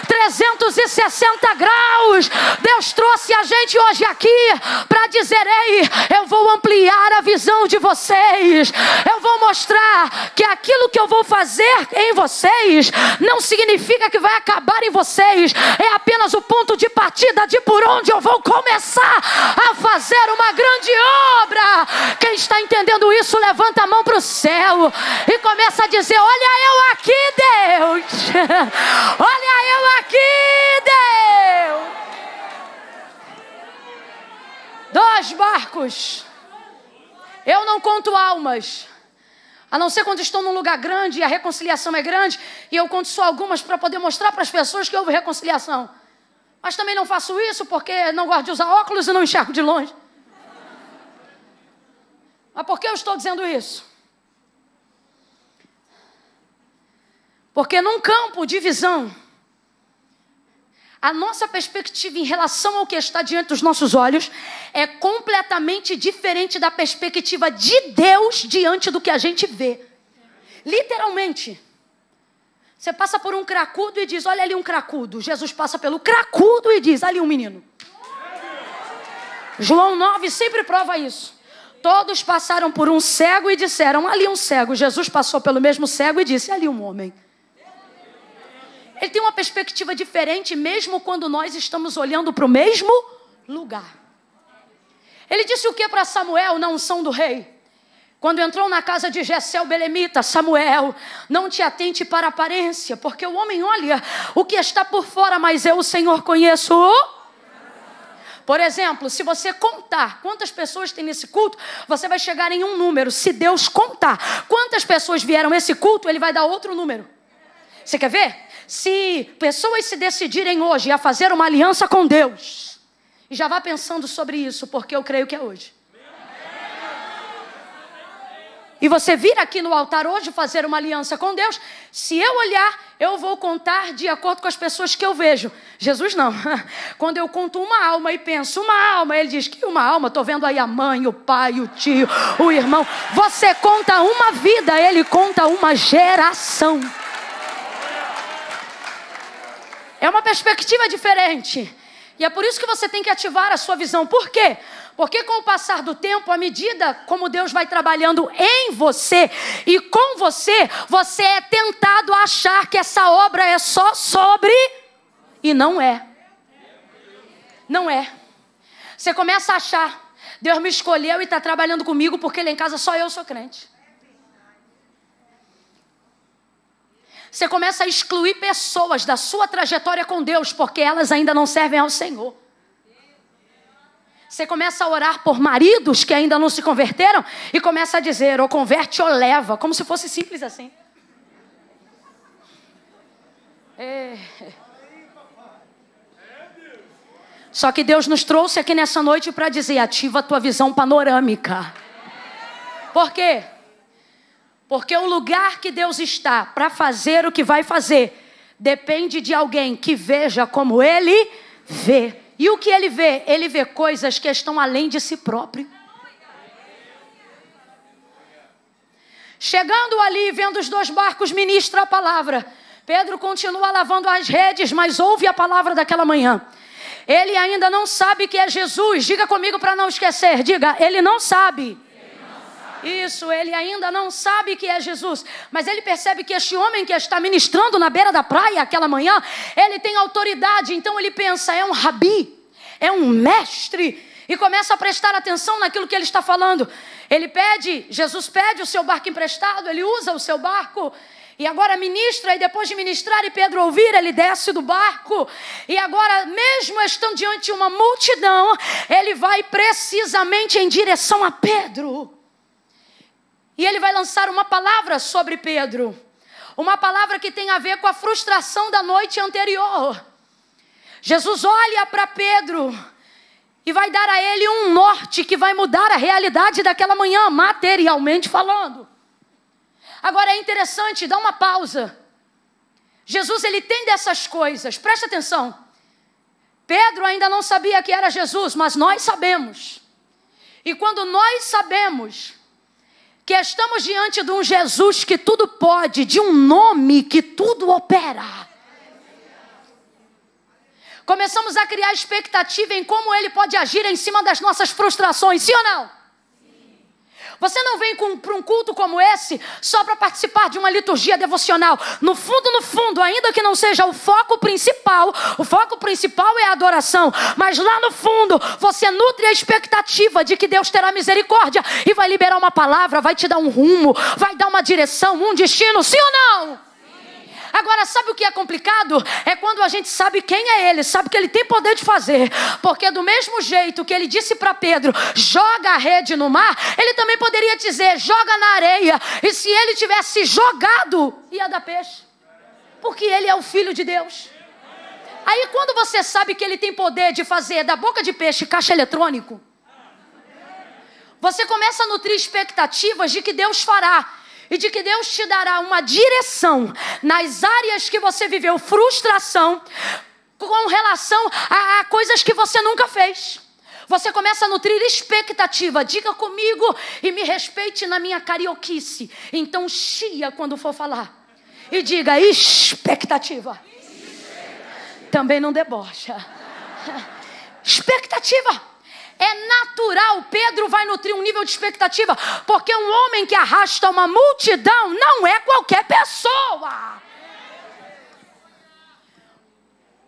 360 graus. Deus trouxe a gente hoje aqui para dizer: ei, eu vou ampliar a visão de vocês, eu vou mostrar que aquilo que eu vou fazer em vocês não significa que vai acabar em vocês, é apenas o ponto de partida de por onde eu vou começar a fazer uma grande obra. Quem está entendendo isso, levanta a mão para o céu e começa a dizer: Olha eu aqui, Deus. Olha eu aqui, Deus. Dois barcos. Eu não conto almas. A não ser quando estou num lugar grande e a reconciliação é grande, e eu conto só algumas para poder mostrar para as pessoas que houve reconciliação. Mas também não faço isso porque não gosto de usar óculos e não enxergo de longe. Mas por que eu estou dizendo isso? Porque num campo de visão, a nossa perspectiva em relação ao que está diante dos nossos olhos é completamente diferente da perspectiva de Deus diante do que a gente vê. Literalmente. Você passa por um cracudo e diz: Olha ali um cracudo. Jesus passa pelo cracudo e diz: Ali um menino. João 9 sempre prova isso. Todos passaram por um cego e disseram: Ali um cego. Jesus passou pelo mesmo cego e disse: Ali um homem. Ele tem uma perspectiva diferente, mesmo quando nós estamos olhando para o mesmo lugar. Ele disse o que para Samuel na unção do rei? Quando entrou na casa de Jessel Belemita, Samuel, não te atente para a aparência, porque o homem olha o que está por fora, mas eu, o Senhor, conheço. Por exemplo, se você contar quantas pessoas tem nesse culto, você vai chegar em um número. Se Deus contar quantas pessoas vieram nesse culto, Ele vai dar outro número. Você quer ver? Se pessoas se decidirem hoje a fazer uma aliança com Deus, e já vá pensando sobre isso, porque eu creio que é hoje. E você vir aqui no altar hoje fazer uma aliança com Deus, se eu olhar, eu vou contar de acordo com as pessoas que eu vejo. Jesus não. Quando eu conto uma alma e penso uma alma, ele diz que uma alma, estou vendo aí a mãe, o pai, o tio, o irmão. Você conta uma vida, ele conta uma geração. É uma perspectiva diferente. E é por isso que você tem que ativar a sua visão. Por quê? Porque com o passar do tempo, à medida como Deus vai trabalhando em você e com você, você é tentado a achar que essa obra é só sobre e não é. Não é. Você começa a achar, Deus me escolheu e está trabalhando comigo porque lá em casa só eu sou crente. Você começa a excluir pessoas da sua trajetória com Deus porque elas ainda não servem ao Senhor. Você começa a orar por maridos que ainda não se converteram e começa a dizer, ou converte ou leva, como se fosse simples assim. É. Só que Deus nos trouxe aqui nessa noite para dizer: ativa a tua visão panorâmica. Por quê? Porque o lugar que Deus está para fazer o que vai fazer depende de alguém que veja como ele vê. E o que ele vê? Ele vê coisas que estão além de si próprio. Chegando ali, vendo os dois barcos, ministra a palavra. Pedro continua lavando as redes, mas ouve a palavra daquela manhã. Ele ainda não sabe que é Jesus. Diga comigo para não esquecer. Diga, ele não sabe isso, ele ainda não sabe que é Jesus, mas ele percebe que este homem que está ministrando na beira da praia aquela manhã, ele tem autoridade, então ele pensa: é um rabi, é um mestre, e começa a prestar atenção naquilo que ele está falando. Ele pede, Jesus pede o seu barco emprestado, ele usa o seu barco, E agora ministra, e depois de ministrar e Pedro ouvir, ele desce do barco. E agora, mesmo estando diante de uma multidão, ele vai precisamente em direção a Pedro. E ele vai lançar uma palavra sobre Pedro. Uma palavra que tem a ver com a frustração da noite anterior. Jesus olha para Pedro e vai dar a ele um norte que vai mudar a realidade daquela manhã, materialmente falando. Agora é interessante, dá uma pausa. Jesus ele tem dessas coisas, preste atenção. Pedro ainda não sabia que era Jesus, mas nós sabemos. E quando nós sabemos que estamos diante de um Jesus que tudo pode, de um nome que tudo opera, começamos a criar expectativa em como ele pode agir em cima das nossas frustrações, sim ou não? Você não vem para um culto como esse só para participar de uma liturgia devocional. No fundo, no fundo, ainda que não seja o foco principal, o foco principal é a adoração. Mas lá no fundo, você nutre a expectativa de que Deus terá misericórdia e vai liberar uma palavra, vai te dar um rumo, vai dar uma direção, um destino, sim ou não? Agora, sabe o que é complicado? É quando a gente sabe quem é Ele, sabe que Ele tem poder de fazer. Porque, do mesmo jeito que Ele disse para Pedro: joga a rede no mar, Ele também poderia dizer: joga na areia. E se Ele tivesse jogado, ia dar peixe. Porque Ele é o Filho de Deus. Aí, quando você sabe que Ele tem poder de fazer da boca de peixe caixa eletrônico, você começa a nutrir expectativas de que Deus fará e de que Deus te dará uma direção nas áreas que você viveu frustração com relação a, a coisas que você nunca fez. Você começa a nutrir expectativa. Diga comigo e me respeite na minha carioquice. Então, chia quando for falar. E diga expectativa. Também não debocha. expectativa. É natural, Pedro vai nutrir um nível de expectativa, porque um homem que arrasta uma multidão não é qualquer pessoa.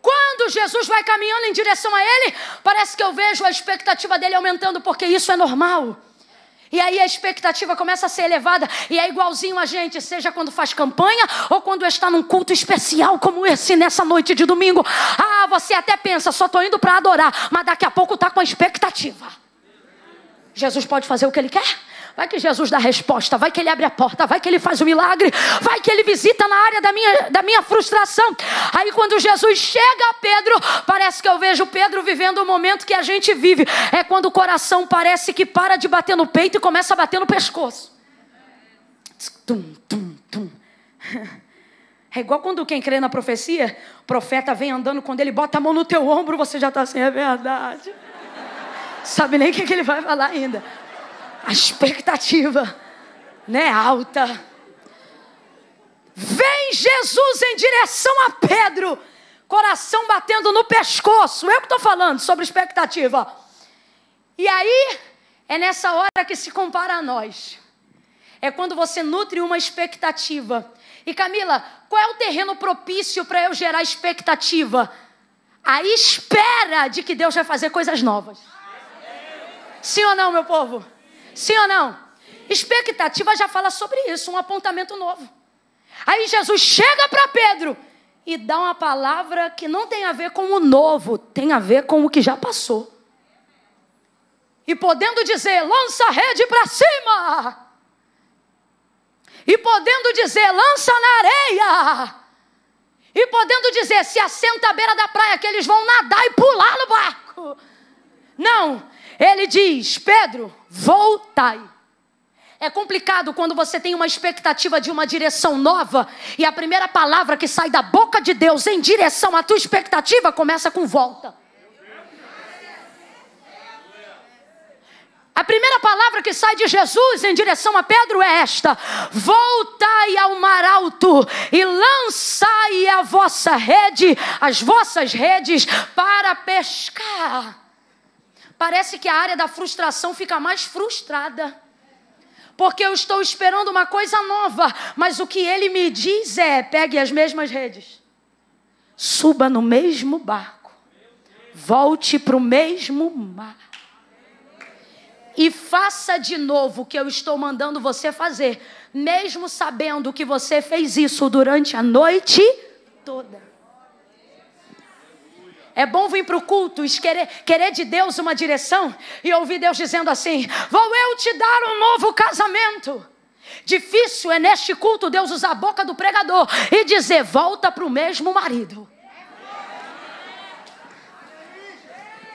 Quando Jesus vai caminhando em direção a ele, parece que eu vejo a expectativa dele aumentando, porque isso é normal. E aí a expectativa começa a ser elevada. E é igualzinho a gente, seja quando faz campanha ou quando está num culto especial como esse nessa noite de domingo. Ah, você até pensa, só estou indo para adorar, mas daqui a pouco está com a expectativa. Jesus pode fazer o que ele quer? Vai que Jesus dá resposta, vai que ele abre a porta, vai que ele faz o milagre, vai que ele visita na área da minha, da minha frustração. Aí quando Jesus chega a Pedro, parece que eu vejo Pedro vivendo o momento que a gente vive. É quando o coração parece que para de bater no peito e começa a bater no pescoço. Tum, tum, tum. É igual quando quem crê na profecia, o profeta vem andando, quando ele bota a mão no teu ombro, você já está assim, é verdade. Sabe nem o que, que ele vai falar ainda a expectativa, né, alta. Vem Jesus em direção a Pedro, coração batendo no pescoço. Eu que estou falando sobre expectativa. E aí, é nessa hora que se compara a nós. É quando você nutre uma expectativa. E Camila, qual é o terreno propício para eu gerar expectativa? A espera de que Deus vai fazer coisas novas. Sim ou não, meu povo? Sim ou não? Expectativa já fala sobre isso, um apontamento novo. Aí Jesus chega para Pedro e dá uma palavra que não tem a ver com o novo, tem a ver com o que já passou. E podendo dizer, lança a rede para cima. E podendo dizer, lança na areia. E podendo dizer, se assenta à beira da praia, que eles vão nadar e pular no barco. Não, ele diz: Pedro, voltai. É complicado quando você tem uma expectativa de uma direção nova e a primeira palavra que sai da boca de Deus em direção à tua expectativa começa com volta. A primeira palavra que sai de Jesus em direção a Pedro é esta: Voltai ao mar alto e lançai a vossa rede, as vossas redes, para pescar parece que a área da frustração fica mais frustrada. Porque eu estou esperando uma coisa nova, mas o que ele me diz é: pegue as mesmas redes, suba no mesmo barco, volte para o mesmo mar. e faça de novo o que eu estou mandando você fazer, mesmo sabendo que você fez isso durante a noite toda. É bom vir para o culto e querer, querer de Deus uma direção e ouvir Deus dizendo assim: Vou eu te dar um novo casamento. Difícil é neste culto Deus usar a boca do pregador e dizer: Volta para o mesmo marido.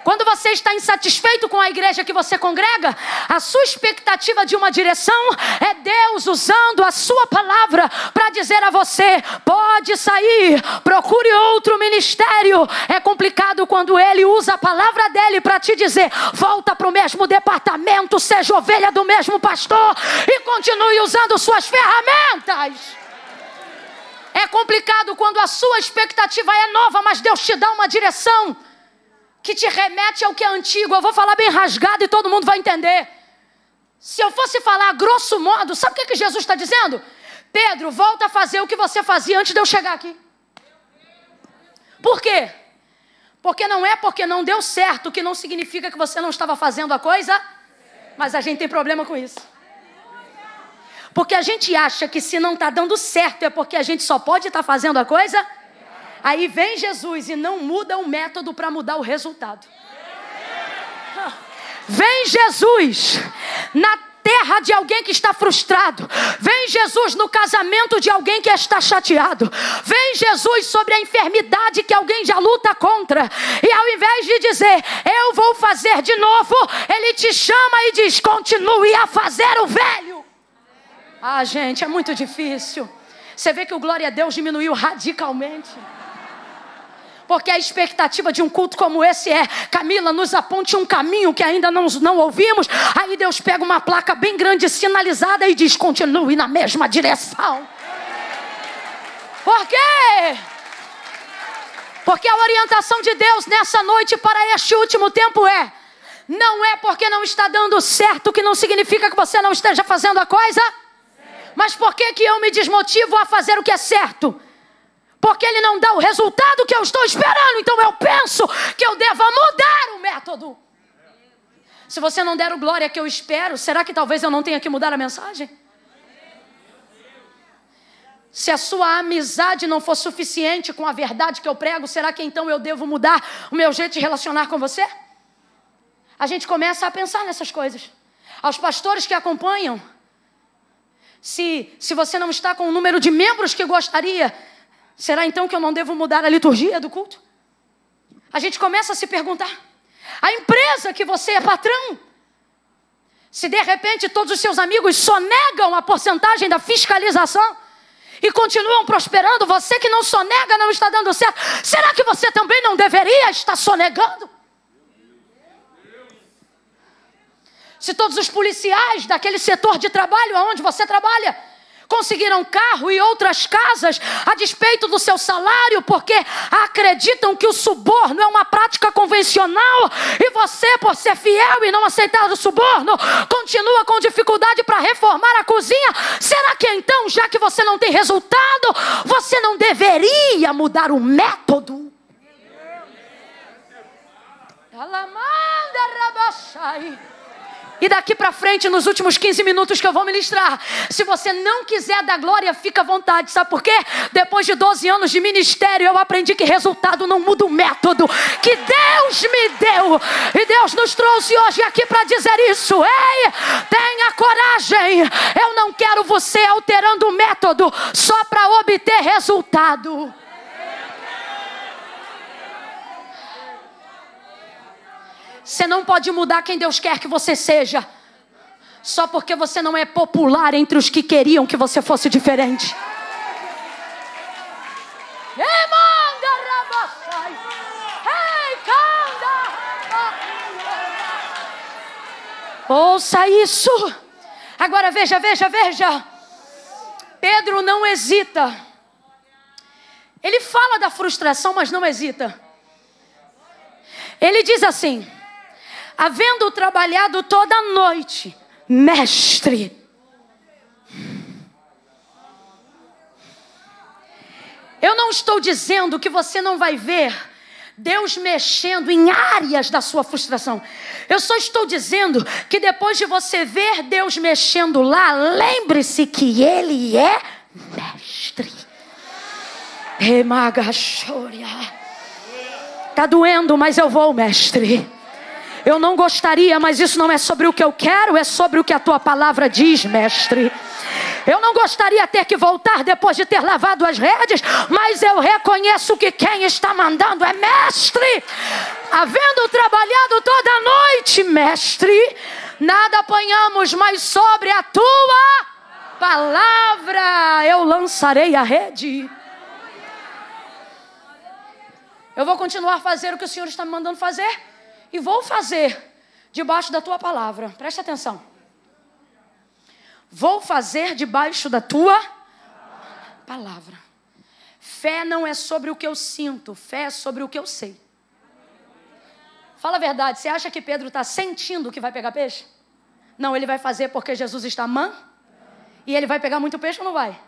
Quando você está insatisfeito com a igreja que você congrega, a sua expectativa de uma direção é Deus usando a sua palavra para dizer a você: pode sair, procure outro ministério. É complicado quando ele usa a palavra dele para te dizer: volta para o mesmo departamento, seja ovelha do mesmo pastor e continue usando suas ferramentas. É complicado quando a sua expectativa é nova, mas Deus te dá uma direção que te remete ao que é antigo. Eu vou falar bem rasgado e todo mundo vai entender. Se eu fosse falar grosso modo, sabe o que, que Jesus está dizendo? Pedro, volta a fazer o que você fazia antes de eu chegar aqui. Por quê? Porque não é porque não deu certo que não significa que você não estava fazendo a coisa, mas a gente tem problema com isso. Porque a gente acha que se não está dando certo é porque a gente só pode estar tá fazendo a coisa Aí vem Jesus e não muda o método para mudar o resultado. Vem Jesus na terra de alguém que está frustrado. Vem Jesus no casamento de alguém que está chateado. Vem Jesus sobre a enfermidade que alguém já luta contra. E ao invés de dizer, eu vou fazer de novo, ele te chama e diz, continue a fazer o velho. Ah, gente, é muito difícil. Você vê que o glória a Deus diminuiu radicalmente. Porque a expectativa de um culto como esse é: Camila, nos aponte um caminho que ainda não, não ouvimos. Aí Deus pega uma placa bem grande, sinalizada, e diz: continue na mesma direção. Por quê? Porque a orientação de Deus nessa noite para este último tempo é: não é porque não está dando certo que não significa que você não esteja fazendo a coisa, mas por que, que eu me desmotivo a fazer o que é certo? Porque ele não dá o resultado que eu estou esperando. Então eu penso que eu deva mudar o método. Se você não der o glória que eu espero, será que talvez eu não tenha que mudar a mensagem? Se a sua amizade não for suficiente com a verdade que eu prego, será que então eu devo mudar o meu jeito de relacionar com você? A gente começa a pensar nessas coisas. Aos pastores que acompanham, se, se você não está com o número de membros que gostaria, Será então que eu não devo mudar a liturgia do culto? A gente começa a se perguntar: a empresa que você é patrão, se de repente todos os seus amigos sonegam a porcentagem da fiscalização e continuam prosperando, você que não sonega não está dando certo, será que você também não deveria estar sonegando? Se todos os policiais daquele setor de trabalho aonde você trabalha conseguiram carro e outras casas a despeito do seu salário, porque acreditam que o suborno é uma prática convencional e você, por ser fiel e não aceitar o suborno, continua com dificuldade para reformar a cozinha. Será que então, já que você não tem resultado, você não deveria mudar o método? Alamanda Rabashai. E daqui para frente, nos últimos 15 minutos que eu vou ministrar, se você não quiser dar glória, fica à vontade. Sabe por quê? Depois de 12 anos de ministério, eu aprendi que resultado não muda o método que Deus me deu. E Deus nos trouxe hoje aqui para dizer isso. Ei, tenha coragem. Eu não quero você alterando o método só para obter resultado. Você não pode mudar quem Deus quer que você seja, só porque você não é popular entre os que queriam que você fosse diferente. Ouça isso. Agora veja, veja, veja. Pedro não hesita. Ele fala da frustração, mas não hesita. Ele diz assim: havendo trabalhado toda a noite, mestre. Eu não estou dizendo que você não vai ver Deus mexendo em áreas da sua frustração. Eu só estou dizendo que depois de você ver Deus mexendo lá, lembre-se que Ele é mestre. Está doendo, mas eu vou, mestre. Eu não gostaria, mas isso não é sobre o que eu quero, é sobre o que a tua palavra diz, mestre. Eu não gostaria ter que voltar depois de ter lavado as redes, mas eu reconheço que quem está mandando é mestre. Havendo trabalhado toda noite, mestre, nada apanhamos, mas sobre a tua palavra eu lançarei a rede. Eu vou continuar a fazer o que o Senhor está me mandando fazer e vou fazer debaixo da tua palavra. Preste atenção. Vou fazer debaixo da tua palavra. Fé não é sobre o que eu sinto, fé é sobre o que eu sei. Fala a verdade, você acha que Pedro está sentindo que vai pegar peixe? Não, ele vai fazer porque Jesus está man. E ele vai pegar muito peixe ou não vai?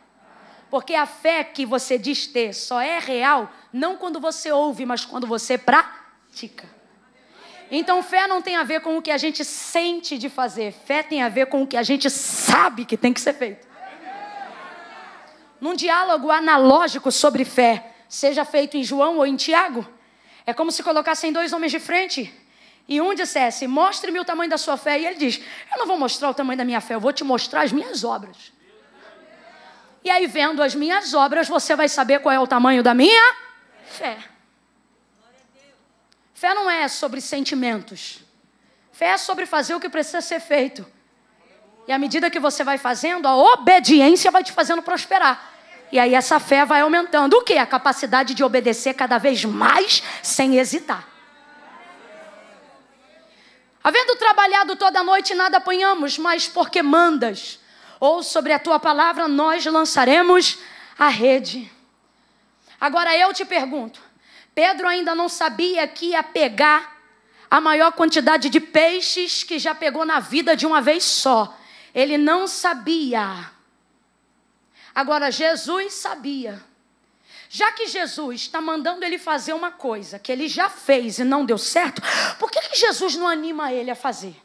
Porque a fé que você diz ter só é real não quando você ouve, mas quando você pratica. Então, fé não tem a ver com o que a gente sente de fazer, fé tem a ver com o que a gente sabe que tem que ser feito. Num diálogo analógico sobre fé, seja feito em João ou em Tiago, é como se colocassem dois homens de frente e um dissesse: Mostre-me o tamanho da sua fé. E ele diz: Eu não vou mostrar o tamanho da minha fé, eu vou te mostrar as minhas obras. E aí, vendo as minhas obras, você vai saber qual é o tamanho da minha fé. Fé não é sobre sentimentos. Fé é sobre fazer o que precisa ser feito. E à medida que você vai fazendo, a obediência vai te fazendo prosperar. E aí essa fé vai aumentando. O que? A capacidade de obedecer cada vez mais sem hesitar. Havendo trabalhado toda a noite, nada apanhamos, mas porque mandas, ou sobre a tua palavra, nós lançaremos a rede. Agora eu te pergunto: Pedro ainda não sabia que ia pegar a maior quantidade de peixes que já pegou na vida de uma vez só. Ele não sabia. Agora, Jesus sabia. Já que Jesus está mandando ele fazer uma coisa que ele já fez e não deu certo, por que, que Jesus não anima ele a fazer?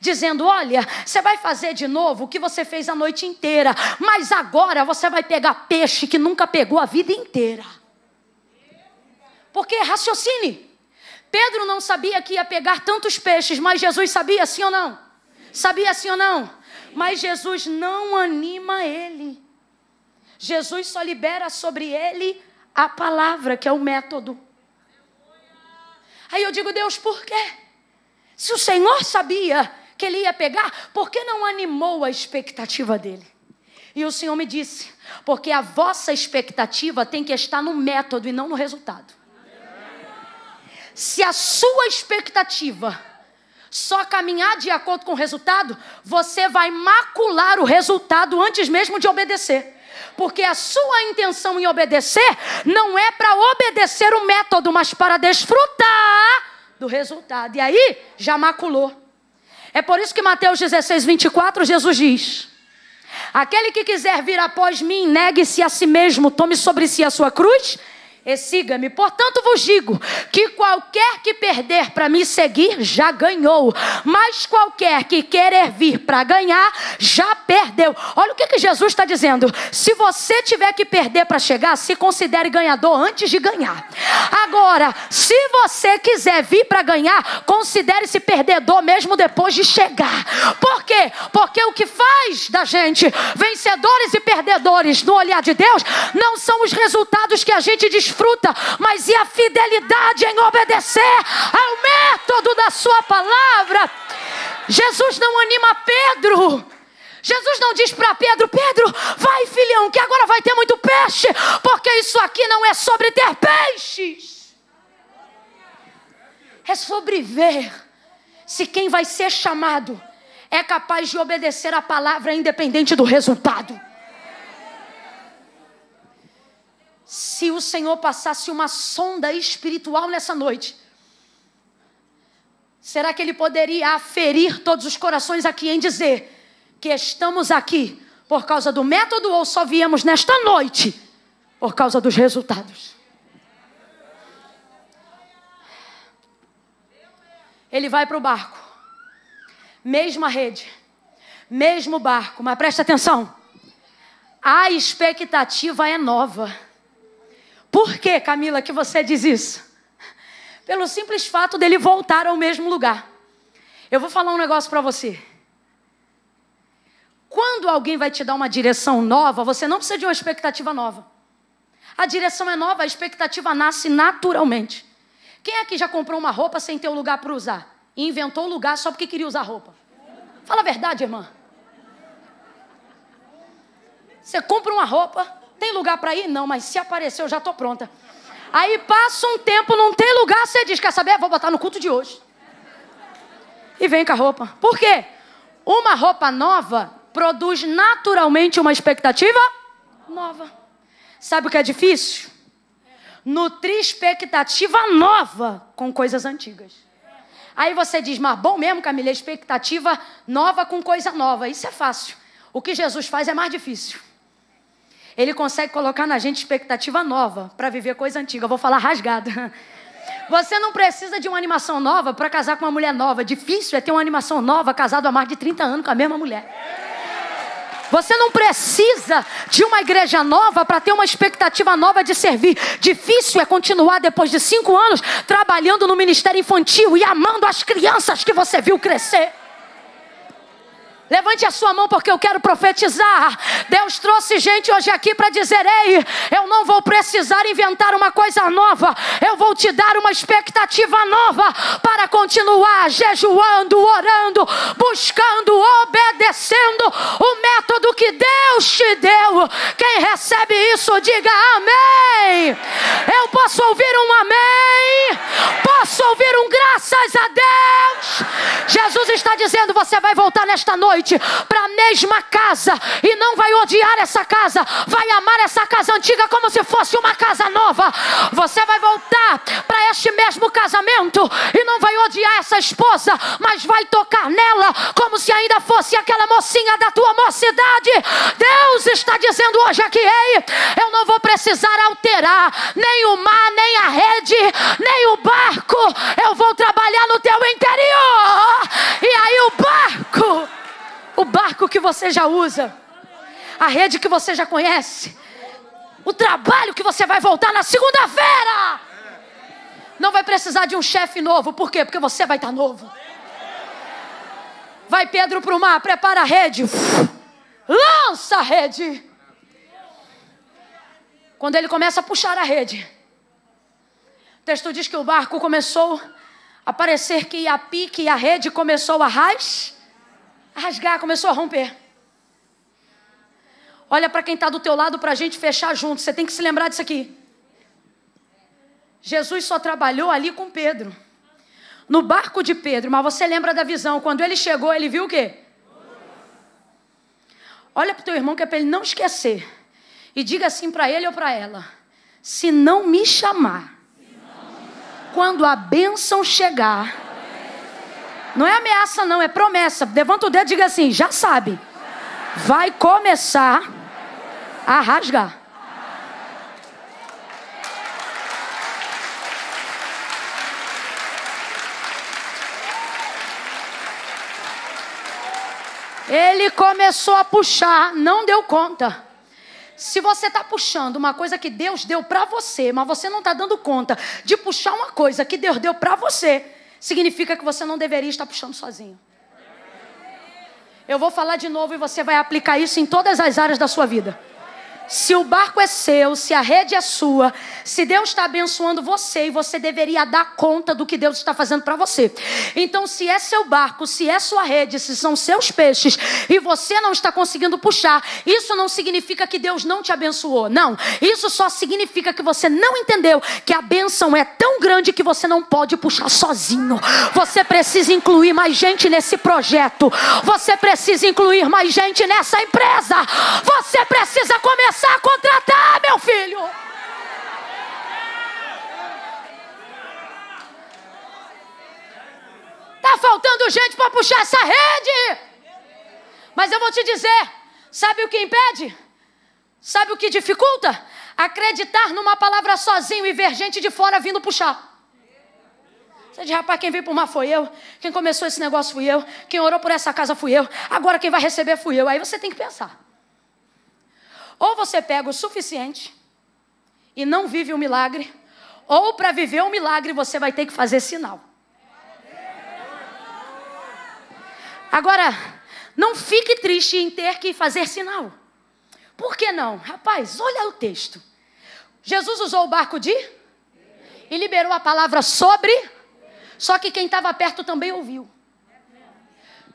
Dizendo: Olha, você vai fazer de novo o que você fez a noite inteira, mas agora você vai pegar peixe que nunca pegou a vida inteira. Porque raciocine. Pedro não sabia que ia pegar tantos peixes, mas Jesus sabia sim ou não? Sabia sim ou não? Mas Jesus não anima ele. Jesus só libera sobre ele a palavra, que é o método. Aí eu digo, Deus, por quê? Se o Senhor sabia que ele ia pegar, por que não animou a expectativa dele? E o Senhor me disse, porque a vossa expectativa tem que estar no método e não no resultado. Se a sua expectativa só caminhar de acordo com o resultado, você vai macular o resultado antes mesmo de obedecer. Porque a sua intenção em obedecer não é para obedecer o método, mas para desfrutar do resultado. E aí já maculou. É por isso que Mateus 16, 24, Jesus diz: Aquele que quiser vir após mim, negue-se a si mesmo, tome sobre si a sua cruz e siga-me. Portanto, vos digo que qualquer que perder para me seguir já ganhou, mas qualquer que querer vir para ganhar já perdeu. Olha o que, que Jesus está dizendo. Se você tiver que perder para chegar, se considere ganhador antes de ganhar. Agora, se você quiser vir para ganhar, considere-se perdedor mesmo depois de chegar. Por quê? Porque o que faz da gente vencedores e perdedores no olhar de Deus não são os resultados que a gente desfruta fruta, mas e a fidelidade em obedecer ao método da Sua palavra? Jesus não anima Pedro. Jesus não diz para Pedro: Pedro, vai filhão, que agora vai ter muito peixe, porque isso aqui não é sobre ter peixes, é sobre ver se quem vai ser chamado é capaz de obedecer a palavra independente do resultado. Se o Senhor passasse uma sonda espiritual nessa noite, será que Ele poderia aferir todos os corações aqui em dizer que estamos aqui por causa do método ou só viemos nesta noite por causa dos resultados? Ele vai para o barco. Mesma rede, mesmo barco, mas presta atenção. A expectativa é nova. Por que, Camila, que você diz isso? Pelo simples fato dele voltar ao mesmo lugar. Eu vou falar um negócio para você. Quando alguém vai te dar uma direção nova, você não precisa de uma expectativa nova. A direção é nova, a expectativa nasce naturalmente. Quem aqui já comprou uma roupa sem ter o um lugar para usar? E inventou o lugar só porque queria usar roupa? Fala a verdade, irmã. Você compra uma roupa, tem lugar para ir? Não, mas se aparecer eu já estou pronta. Aí passa um tempo, não tem lugar, você diz: Quer saber? Vou botar no culto de hoje. E vem com a roupa. Por quê? Uma roupa nova produz naturalmente uma expectativa nova. Sabe o que é difícil? Nutrir expectativa nova com coisas antigas. Aí você diz, mas bom mesmo, Camila, expectativa nova com coisa nova. Isso é fácil. O que Jesus faz é mais difícil. Ele consegue colocar na gente expectativa nova para viver coisa antiga. Eu vou falar rasgada. Você não precisa de uma animação nova para casar com uma mulher nova. Difícil é ter uma animação nova casado há mais de 30 anos com a mesma mulher. Você não precisa de uma igreja nova para ter uma expectativa nova de servir. Difícil é continuar depois de cinco anos trabalhando no ministério infantil e amando as crianças que você viu crescer. Levante a sua mão porque eu quero profetizar. Deus trouxe gente hoje aqui para dizer: Ei, eu não vou precisar inventar uma coisa nova. Eu vou te dar uma expectativa nova para continuar jejuando, orando, buscando, obedecendo o método que Deus te deu. Quem recebe isso, diga amém. Eu posso ouvir um amém. Posso ouvir um graças a Deus. Jesus está dizendo: Você vai voltar nesta noite noite para a mesma casa e não vai odiar essa casa, vai amar essa casa antiga como se fosse uma casa nova. Você vai voltar para este mesmo casamento e não vai odiar essa esposa, mas vai tocar nela como se ainda fosse aquela mocinha da tua mocidade. Deus está dizendo hoje aqui, ei, eu não vou precisar alterar nem o mar, nem a rede, nem o barco. Eu vou trabalhar no teu interior. E aí o barco o barco que você já usa, a rede que você já conhece, o trabalho que você vai voltar na segunda-feira. Não vai precisar de um chefe novo, por quê? Porque você vai estar novo. Vai Pedro para o mar, prepara a rede, lança a rede. Quando ele começa a puxar a rede, o texto diz que o barco começou a parecer que a pique e a rede começou a raiz a rasgar, começou a romper. Olha para quem está do teu lado para a gente fechar junto. Você tem que se lembrar disso aqui. Jesus só trabalhou ali com Pedro. No barco de Pedro, mas você lembra da visão. Quando ele chegou, ele viu o quê? Olha para o teu irmão que é para ele não esquecer. E diga assim para ele ou para ela: se não me chamar, quando a bênção chegar, não é ameaça, não, é promessa. Levanta o dedo e diga assim: já sabe. Vai começar a rasgar. Ele começou a puxar, não deu conta. Se você está puxando uma coisa que Deus deu para você, mas você não está dando conta de puxar uma coisa que Deus deu para você, significa que você não deveria estar puxando sozinho. Eu vou falar de novo e você vai aplicar isso em todas as áreas da sua vida. Se o barco é seu, se a rede é sua, se Deus está abençoando você e você deveria dar conta do que Deus está fazendo para você. Então, se é seu barco, se é sua rede, se são seus peixes e você não está conseguindo puxar, isso não significa que Deus não te abençoou. Não. Isso só significa que você não entendeu que a benção é tão grande que você não pode puxar sozinho. Você precisa incluir mais gente nesse projeto. Você precisa incluir mais gente nessa empresa. Você precisa começar começar a contratar, meu filho. Tá faltando gente para puxar essa rede. Mas eu vou te dizer, sabe o que impede? Sabe o que dificulta? Acreditar numa palavra sozinho e ver gente de fora vindo puxar. Você diz, rapaz, quem veio por mar foi eu. Quem começou esse negócio fui eu. Quem orou por essa casa fui eu. Agora quem vai receber fui eu. Aí você tem que pensar. Ou você pega o suficiente e não vive o milagre, ou para viver o milagre você vai ter que fazer sinal. Agora, não fique triste em ter que fazer sinal. Por que não? Rapaz, olha o texto. Jesus usou o barco de e liberou a palavra sobre, só que quem estava perto também ouviu.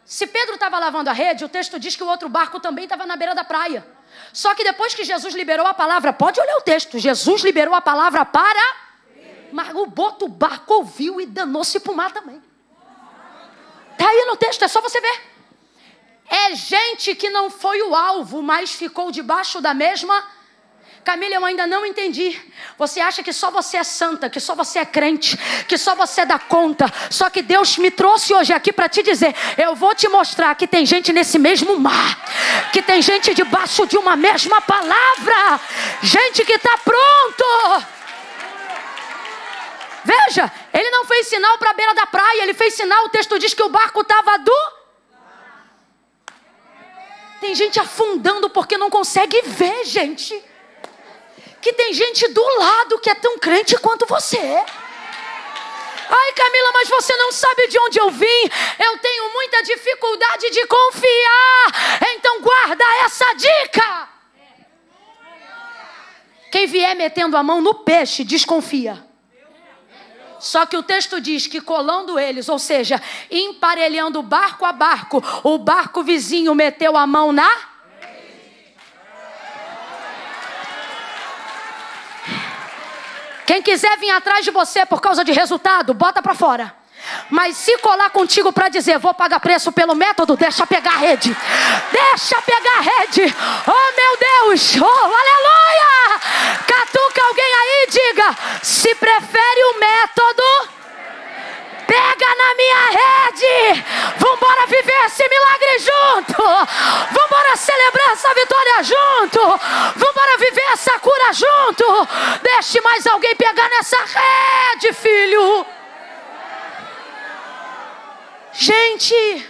Se Pedro estava lavando a rede, o texto diz que o outro barco também estava na beira da praia. Só que depois que Jesus liberou a palavra, pode olhar o texto, Jesus liberou a palavra para. Mas o boto barco ouviu e danou-se para o mar também. Está aí no texto, é só você ver. É gente que não foi o alvo, mas ficou debaixo da mesma Camila, eu ainda não entendi. Você acha que só você é santa, que só você é crente, que só você dá conta. Só que Deus me trouxe hoje aqui para te dizer: eu vou te mostrar que tem gente nesse mesmo mar, que tem gente debaixo de uma mesma palavra, gente que está pronto. Veja, ele não fez sinal para a beira da praia, ele fez sinal. O texto diz que o barco estava do. Tem gente afundando porque não consegue ver, gente que tem gente do lado que é tão crente quanto você. Ai, Camila, mas você não sabe de onde eu vim. Eu tenho muita dificuldade de confiar. Então guarda essa dica. Quem vier metendo a mão no peixe, desconfia. Só que o texto diz que colando eles, ou seja, emparelhando barco a barco, o barco vizinho meteu a mão na Quem quiser vir atrás de você por causa de resultado, bota para fora. Mas se colar contigo para dizer, vou pagar preço pelo método, deixa pegar a rede. Deixa pegar a rede. Oh meu Deus, oh aleluia. Catuca alguém aí e diga, se prefere o método Pega na minha rede. Vambora viver esse milagre junto. Vambora celebrar essa vitória junto. Cura junto. Deixe mais alguém pegar nessa rede, filho. Gente,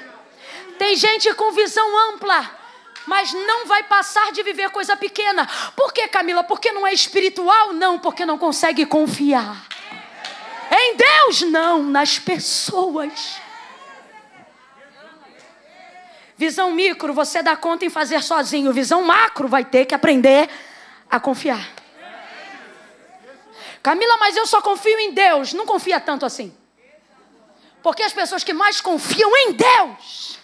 tem gente com visão ampla mas não vai passar de viver coisa pequena. Por que, Camila? Porque não é espiritual? Não, porque não consegue confiar. Em Deus, não, nas pessoas. Visão micro, você dá conta em fazer sozinho. Visão macro, vai ter que aprender a confiar. Camila, mas eu só confio em Deus. Não confia tanto assim. Porque as pessoas que mais confiam em Deus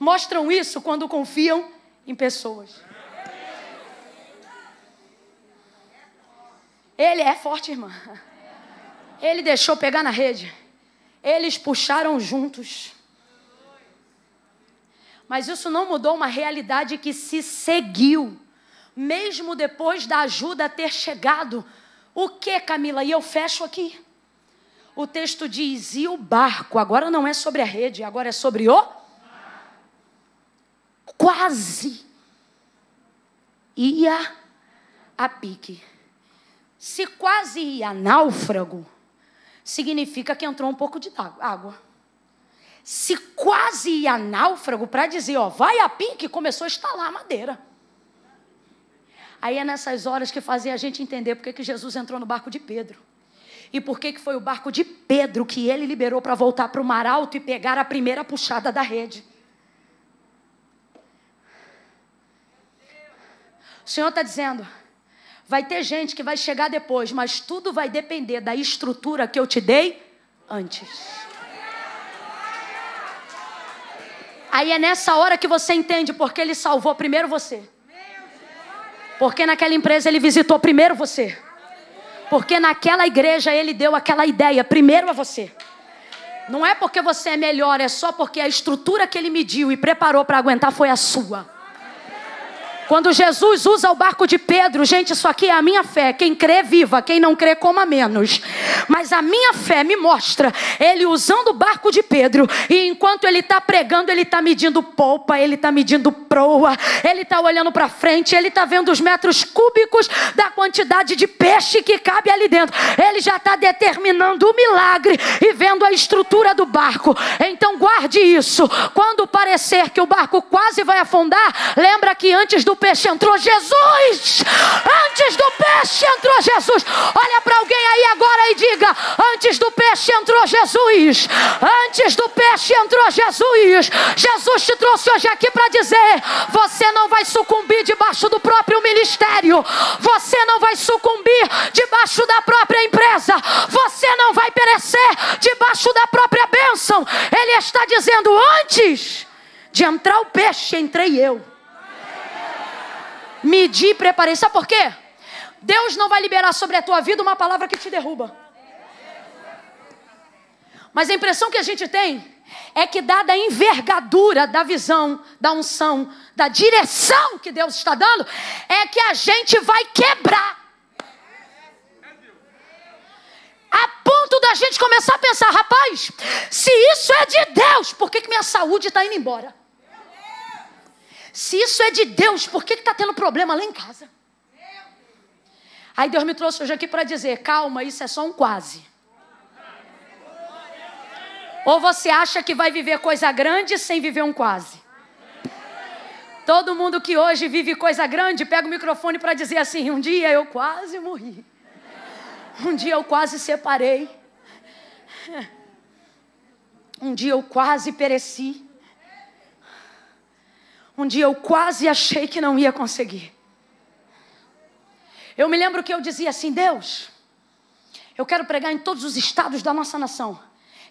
mostram isso quando confiam em pessoas. Ele é forte, irmã. Ele deixou pegar na rede. Eles puxaram juntos. Mas isso não mudou uma realidade que se seguiu, mesmo depois da ajuda ter chegado. O que, Camila? E eu fecho aqui. O texto diz: e o barco? Agora não é sobre a rede, agora é sobre o. Quase ia a pique. Se quase ia náufrago, significa que entrou um pouco de água. Se quase ia náufrago para dizer, ó, vai a pique, começou a estalar a madeira. Aí é nessas horas que fazia a gente entender porque que Jesus entrou no barco de Pedro. E por que, foi o barco de Pedro que ele liberou para voltar para o mar alto e pegar a primeira puxada da rede. O Senhor está dizendo: Vai ter gente que vai chegar depois, mas tudo vai depender da estrutura que eu te dei antes. Aí é nessa hora que você entende porque ele salvou primeiro você. Porque naquela empresa ele visitou primeiro você. Porque naquela igreja ele deu aquela ideia primeiro a você. Não é porque você é melhor, é só porque a estrutura que ele mediu e preparou para aguentar foi a sua. Quando Jesus usa o barco de Pedro, gente, isso aqui é a minha fé. Quem crê, viva. Quem não crê, coma menos. Mas a minha fé me mostra ele usando o barco de Pedro. E enquanto ele está pregando, ele está medindo polpa, ele está medindo proa, ele está olhando para frente, ele está vendo os metros cúbicos da quantidade de peixe que cabe ali dentro. Ele já está determinando o milagre e vendo a estrutura do barco. Então guarde isso. Quando parecer que o barco quase vai afundar, lembra que antes do peixe entrou Jesus. Antes do peixe entrou Jesus. Olha para alguém aí agora e diga: Antes do peixe entrou Jesus. Antes do peixe entrou Jesus. Jesus te trouxe hoje aqui para dizer: Você não vai sucumbir debaixo do próprio ministério. Você não vai sucumbir debaixo da própria empresa. Você não vai perecer debaixo da própria bênção. Ele está dizendo: Antes de entrar o peixe, entrei eu medir, preparei. Sabe por quê? Deus não vai liberar sobre a tua vida uma palavra que te derruba. Mas a impressão que a gente tem é que, dada a envergadura da visão, da unção, da direção que Deus está dando, é que a gente vai quebrar. A ponto da gente começar a pensar, rapaz, se isso é de Deus, por que, que minha saúde está indo embora? Se isso é de Deus, por que está tendo problema lá em casa? Aí Deus me trouxe hoje aqui para dizer: calma, isso é só um quase. Ou você acha que vai viver coisa grande sem viver um quase? Todo mundo que hoje vive coisa grande pega o microfone para dizer assim: um dia eu quase morri. Um dia eu quase separei. Um dia eu quase pereci. Um dia eu quase achei que não ia conseguir. Eu me lembro que eu dizia assim: Deus, eu quero pregar em todos os estados da nossa nação,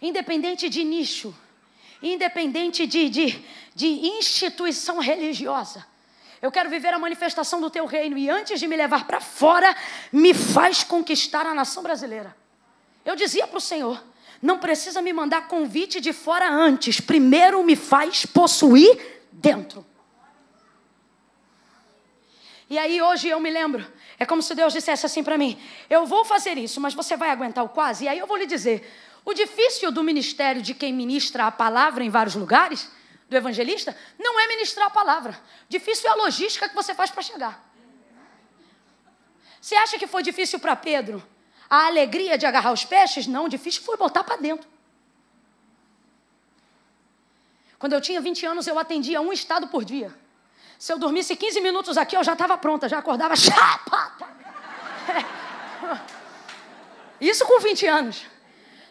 independente de nicho, independente de, de, de instituição religiosa. Eu quero viver a manifestação do teu reino e antes de me levar para fora, me faz conquistar a nação brasileira. Eu dizia para o Senhor: não precisa me mandar convite de fora antes, primeiro me faz possuir dentro. E aí hoje eu me lembro, é como se Deus dissesse assim para mim: eu vou fazer isso, mas você vai aguentar o quase? E aí eu vou lhe dizer: o difícil do ministério de quem ministra a palavra em vários lugares, do evangelista, não é ministrar a palavra. Difícil é a logística que você faz para chegar. Você acha que foi difícil para Pedro a alegria de agarrar os peixes? Não, difícil foi botar para dentro. Quando eu tinha 20 anos, eu atendia um estado por dia. Se eu dormisse 15 minutos aqui, eu já estava pronta, já acordava chapata. Isso com 20 anos.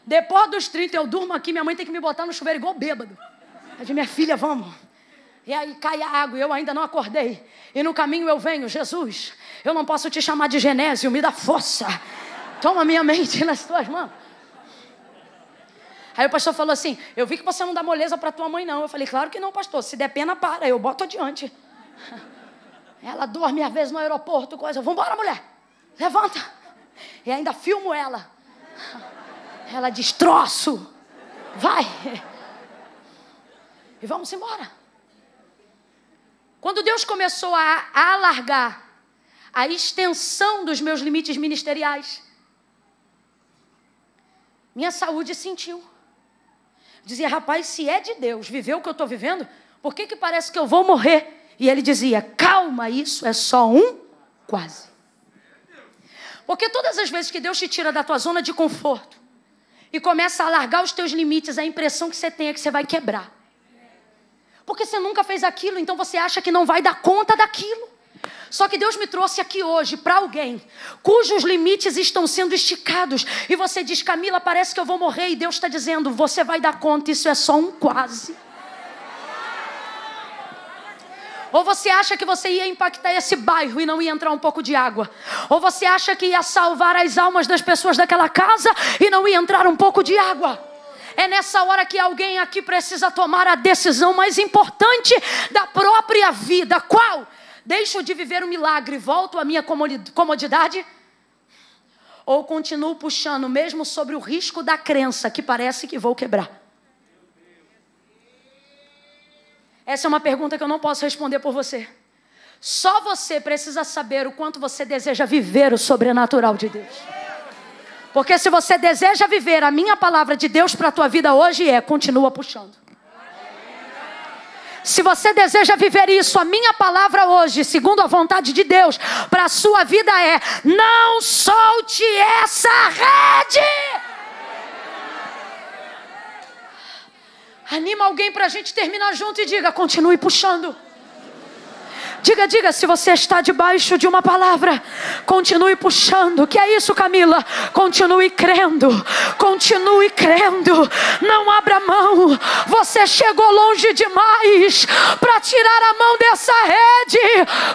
Depois dos 30, eu durmo aqui, minha mãe tem que me botar no chuveiro igual bêbado. Eu digo, minha filha, vamos. E aí cai a água e eu ainda não acordei. E no caminho eu venho, Jesus, eu não posso te chamar de Genésio, me dá força. Toma minha mente nas tuas mãos. Aí o pastor falou assim: Eu vi que você não dá moleza para tua mãe, não. Eu falei: Claro que não, pastor. Se der pena, para. Eu boto adiante. Ela dorme às vezes no aeroporto, coisa. Vamos embora, mulher. Levanta. E ainda filmo ela. Ela destroço. Vai. E vamos embora. Quando Deus começou a, a alargar a extensão dos meus limites ministeriais, minha saúde sentiu. Dizia, rapaz, se é de Deus viver o que eu estou vivendo, por que, que parece que eu vou morrer? E ele dizia: calma, isso é só um quase. Porque todas as vezes que Deus te tira da tua zona de conforto e começa a alargar os teus limites, a impressão que você tem é que você vai quebrar. Porque você nunca fez aquilo, então você acha que não vai dar conta daquilo. Só que Deus me trouxe aqui hoje para alguém cujos limites estão sendo esticados. E você diz, Camila, parece que eu vou morrer. E Deus está dizendo, você vai dar conta, isso é só um quase. Ou você acha que você ia impactar esse bairro e não ia entrar um pouco de água? Ou você acha que ia salvar as almas das pessoas daquela casa e não ia entrar um pouco de água? É nessa hora que alguém aqui precisa tomar a decisão mais importante da própria vida. Qual? Deixo de viver o milagre, volto à minha comodidade? Ou continuo puxando, mesmo sobre o risco da crença que parece que vou quebrar? Essa é uma pergunta que eu não posso responder por você. Só você precisa saber o quanto você deseja viver o sobrenatural de Deus. Porque se você deseja viver a minha palavra de Deus para a tua vida hoje é, continua puxando. Se você deseja viver isso, a minha palavra hoje, segundo a vontade de Deus, para a sua vida é: não solte essa rede. Anima alguém para a gente terminar junto e diga: continue puxando. Diga, diga, se você está debaixo de uma palavra, continue puxando. Que é isso, Camila? Continue crendo. Continue crendo. Não abra mão. Você chegou longe demais para tirar a mão dessa rede.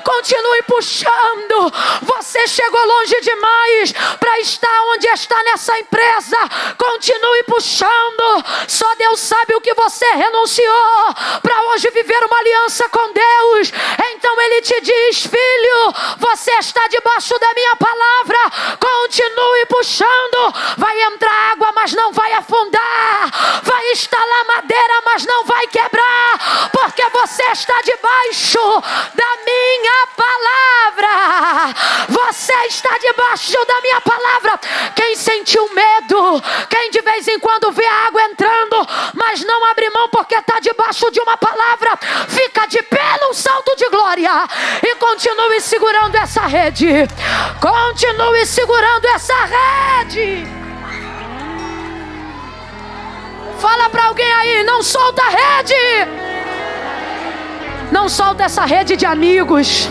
Continue puxando. Você chegou longe demais para estar onde está nessa empresa. Continue puxando. Só Deus sabe o que você renunciou para hoje viver uma aliança com Deus. Então ele te diz: Filho, você está debaixo da minha palavra, continue puxando. Vai entrar água, mas não vai afundar. Vai instalar madeira, mas não vai quebrar, porque você está debaixo da minha palavra. Você está debaixo da minha palavra. Quem sentiu medo, quem de vez em quando vê a água entrando, mas não abre mão porque está debaixo de uma palavra, fica de pé num salto de glória e continue segurando essa rede. Continue segurando essa rede. Fala para alguém aí, não solta a rede. Não solta essa rede de amigos.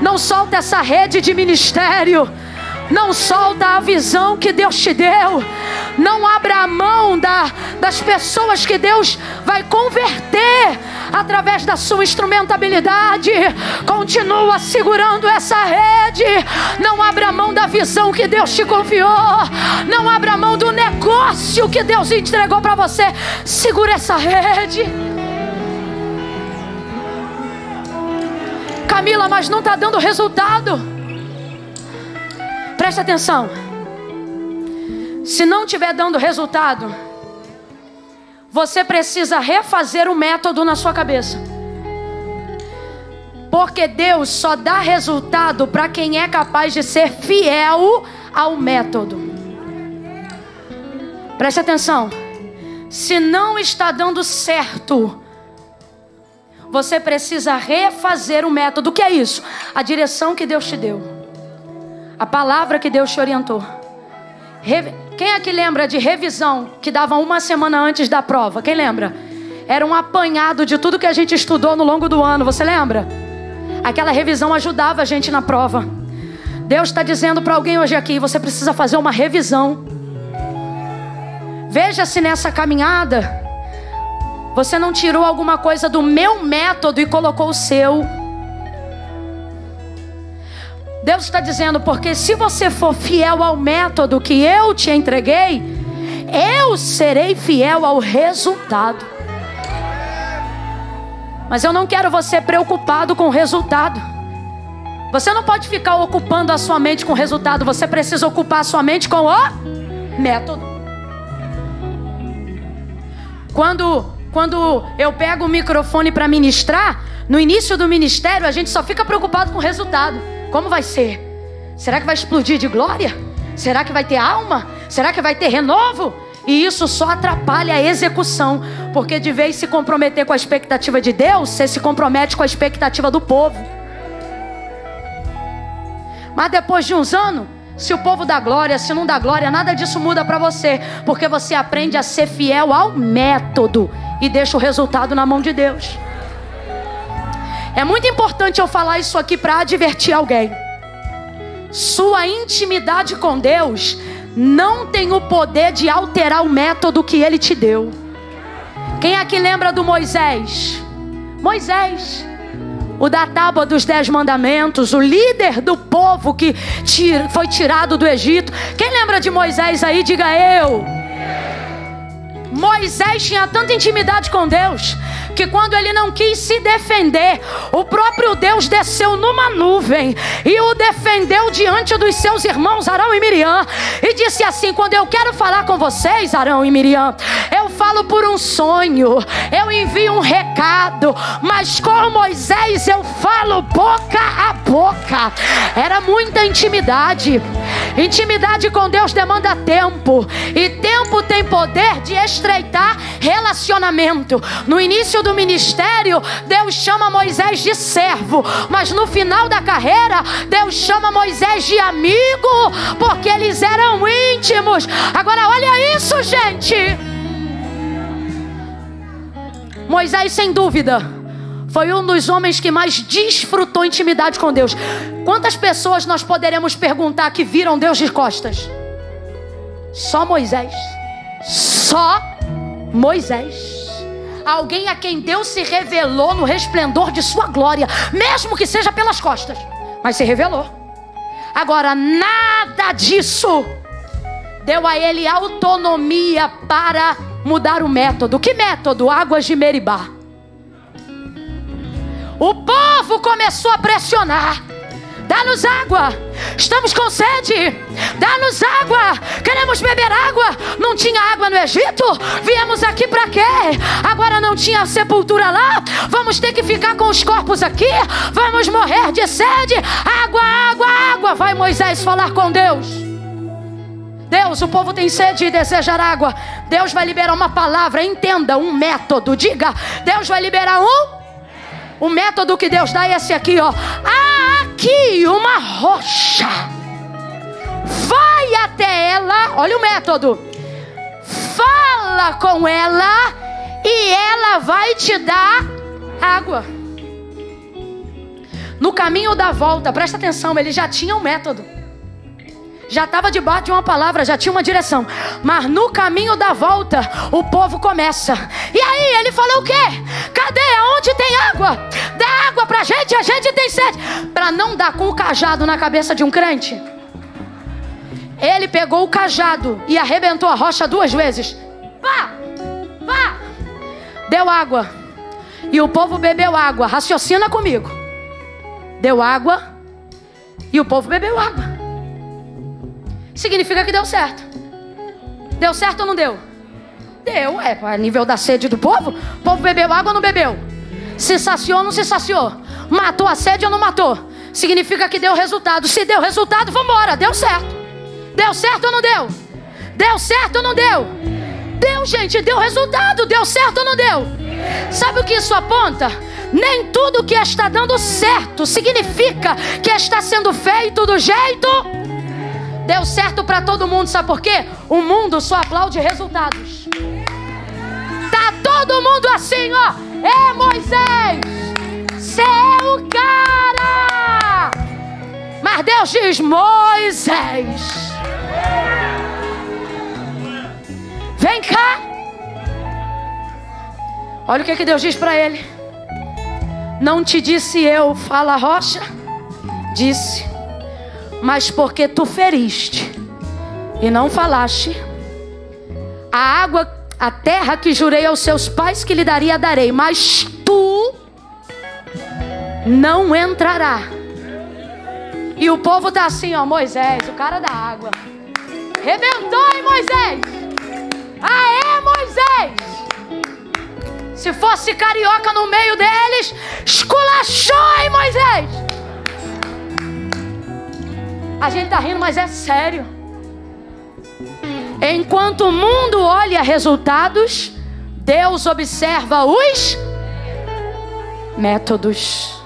Não solta essa rede de ministério. Não solta a visão que Deus te deu. Não abra a mão da, das pessoas que Deus vai converter através da sua instrumentabilidade. Continua segurando essa rede. Não abra a mão da visão que Deus te confiou. Não abra a mão do negócio que Deus entregou para você. Segura essa rede. Camila, mas não está dando resultado. Preste atenção. Se não estiver dando resultado, você precisa refazer o método na sua cabeça. Porque Deus só dá resultado para quem é capaz de ser fiel ao método. Preste atenção. Se não está dando certo, você precisa refazer o método. O que é isso? A direção que Deus te deu. A palavra que Deus te orientou. Quem aqui lembra de revisão que dava uma semana antes da prova? Quem lembra? Era um apanhado de tudo que a gente estudou no longo do ano. Você lembra? Aquela revisão ajudava a gente na prova. Deus está dizendo para alguém hoje aqui: você precisa fazer uma revisão. Veja se nessa caminhada você não tirou alguma coisa do meu método e colocou o seu. Deus está dizendo, porque se você for fiel ao método que eu te entreguei, eu serei fiel ao resultado. Mas eu não quero você preocupado com o resultado. Você não pode ficar ocupando a sua mente com o resultado, você precisa ocupar a sua mente com o método. Quando, quando eu pego o microfone para ministrar, no início do ministério a gente só fica preocupado com o resultado. Como vai ser? Será que vai explodir de glória? Será que vai ter alma? Será que vai ter renovo? E isso só atrapalha a execução, porque de vez se comprometer com a expectativa de Deus, você se compromete com a expectativa do povo. Mas depois de uns anos, se o povo dá glória, se não dá glória, nada disso muda para você, porque você aprende a ser fiel ao método e deixa o resultado na mão de Deus. É muito importante eu falar isso aqui para advertir alguém. Sua intimidade com Deus não tem o poder de alterar o método que ele te deu. Quem aqui lembra do Moisés? Moisés, o da tábua dos dez mandamentos, o líder do povo que foi tirado do Egito. Quem lembra de Moisés aí? Diga eu. Moisés tinha tanta intimidade com Deus que quando ele não quis se defender, o próprio Deus desceu numa nuvem e o defendeu diante dos seus irmãos Arão e Miriam e disse assim: Quando eu quero falar com vocês, Arão e Miriam, eu falo por um sonho, eu envio um recado mas com Moisés eu falo boca a boca. Era muita intimidade. Intimidade com Deus demanda tempo, e tempo tem poder de estreitar relacionamento. No início do ministério, Deus chama Moisés de servo, mas no final da carreira, Deus chama Moisés de amigo, porque eles eram íntimos. Agora, olha isso, gente. Moisés, sem dúvida, foi um dos homens que mais desfrutou intimidade com Deus. Quantas pessoas nós poderemos perguntar que viram Deus de costas? Só Moisés. Só Moisés. Alguém a quem Deus se revelou no resplendor de sua glória, mesmo que seja pelas costas, mas se revelou. Agora, nada disso deu a ele autonomia para mudar o método. Que método? Águas de Meribá. O povo começou a pressionar. Dá-nos água. Estamos com sede. Dá-nos água. Queremos beber água. Não tinha água no Egito? Viemos aqui para quê? Agora não tinha sepultura lá? Vamos ter que ficar com os corpos aqui? Vamos morrer de sede? Água, água, água. Vai Moisés falar com Deus. Deus, o povo tem sede e desejar água. Deus vai liberar uma palavra, entenda, um método. Diga, Deus vai liberar um. O método que Deus dá é esse aqui, ó. Aqui uma rocha. Vai até ela. Olha o método. Fala com ela e ela vai te dar água. No caminho da volta, presta atenção, ele já tinha um método já estava debaixo de uma palavra, já tinha uma direção. Mas no caminho da volta, o povo começa. E aí ele falou o quê? Cadê? Onde tem água? Dá água pra gente, a gente tem sede. Para não dar com o cajado na cabeça de um crente. Ele pegou o cajado e arrebentou a rocha duas vezes. Pá! Pá! Deu água. E o povo bebeu água. Raciocina comigo. Deu água. E o povo bebeu água significa que deu certo. Deu certo ou não deu? Deu, é, a nível da sede do povo. O povo bebeu água ou não bebeu? Se saciou ou não se saciou? Matou a sede ou não matou? Significa que deu resultado. Se deu resultado, vamos embora. Deu certo. Deu certo ou não deu? Deu certo ou não deu? Deu, gente, deu resultado. Deu certo ou não deu? Sabe o que isso aponta? Nem tudo que está dando certo significa que está sendo feito do jeito Deu certo para todo mundo, sabe por quê? O mundo só aplaude resultados. Tá todo mundo assim, ó. É Moisés, o cara. Mas Deus diz: Moisés, vem cá. Olha o que, que Deus diz para ele. Não te disse eu, fala rocha? Disse mas porque tu feriste e não falaste, a água, a terra que jurei aos seus pais que lhe daria, darei, mas tu não entrará. E o povo está assim, ó, Moisés, o cara da água. Rebentou, hein, Moisés? Aê, Moisés! Se fosse carioca no meio deles, esculachou, hein, Moisés? A gente está rindo, mas é sério. Enquanto o mundo olha resultados, Deus observa os métodos.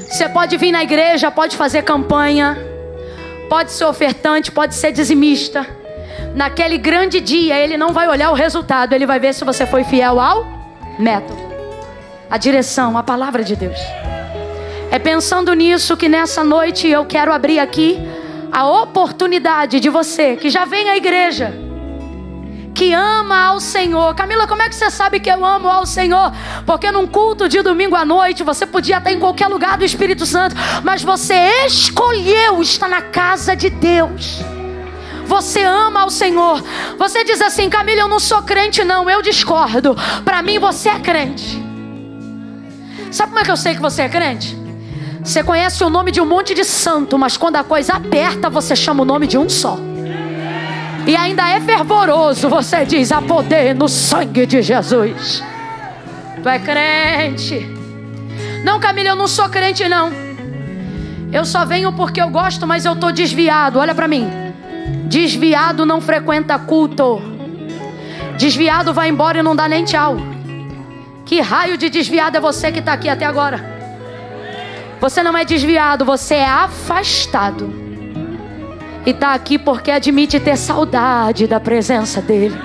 Você pode vir na igreja, pode fazer campanha, pode ser ofertante, pode ser dizimista. Naquele grande dia, ele não vai olhar o resultado, ele vai ver se você foi fiel ao método, a direção, a palavra de Deus. É pensando nisso que nessa noite eu quero abrir aqui a oportunidade de você que já vem à igreja, que ama ao Senhor. Camila, como é que você sabe que eu amo ao Senhor? Porque num culto de domingo à noite você podia estar em qualquer lugar do Espírito Santo, mas você escolheu estar na casa de Deus. Você ama ao Senhor. Você diz assim, Camila, eu não sou crente, não, eu discordo. Para mim você é crente. Sabe como é que eu sei que você é crente? Você conhece o nome de um monte de santo, mas quando a coisa aperta, você chama o nome de um só. e ainda é fervoroso, você diz: há poder no sangue de Jesus. Tu é crente. Não, Camila, eu não sou crente, não. Eu só venho porque eu gosto, mas eu estou desviado. Olha para mim. Desviado não frequenta culto. Desviado vai embora e não dá nem tchau. Que raio de desviado é você que está aqui até agora? Você não é desviado, você é afastado. E está aqui porque admite ter saudade da presença dEle.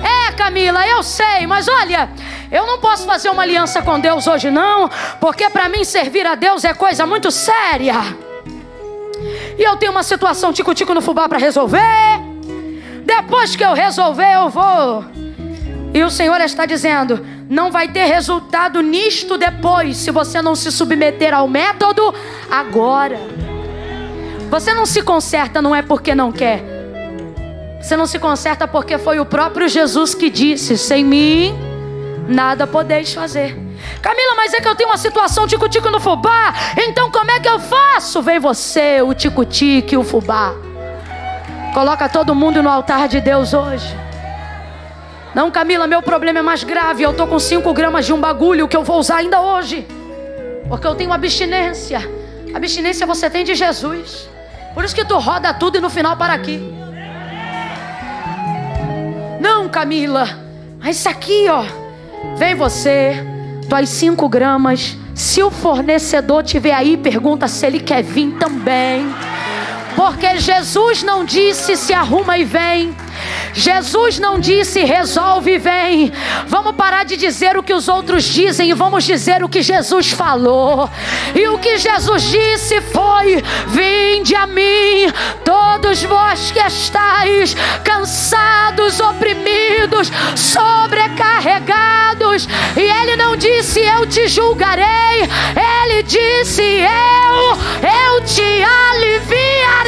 É, Camila, eu sei, mas olha, eu não posso fazer uma aliança com Deus hoje, não, porque para mim servir a Deus é coisa muito séria. E eu tenho uma situação tico-tico no fubá para resolver. Depois que eu resolver, eu vou. E o Senhor está dizendo: não vai ter resultado nisto depois, se você não se submeter ao método agora. Você não se conserta, não é porque não quer. Você não se conserta porque foi o próprio Jesus que disse: sem mim, nada podeis fazer. Camila, mas é que eu tenho uma situação tico-tico no fubá. Então como é que eu faço? Vem você, o tico-tico e o fubá. Coloca todo mundo no altar de Deus hoje. Não, Camila, meu problema é mais grave. Eu tô com 5 gramas de um bagulho que eu vou usar ainda hoje. Porque eu tenho abstinência. Abstinência você tem de Jesus. Por isso que tu roda tudo e no final para aqui. Não, Camila. Mas isso aqui, ó. Vem você. Tuas 5 gramas. Se o fornecedor tiver aí, pergunta se ele quer vir também. Porque Jesus não disse se arruma e vem. Jesus não disse resolve vem. Vamos parar de dizer o que os outros dizem e vamos dizer o que Jesus falou. E o que Jesus disse foi: Vinde a mim, todos vós que estáis cansados, oprimidos, sobrecarregados. E ele não disse eu te julgarei, ele disse eu, eu te aliviarei.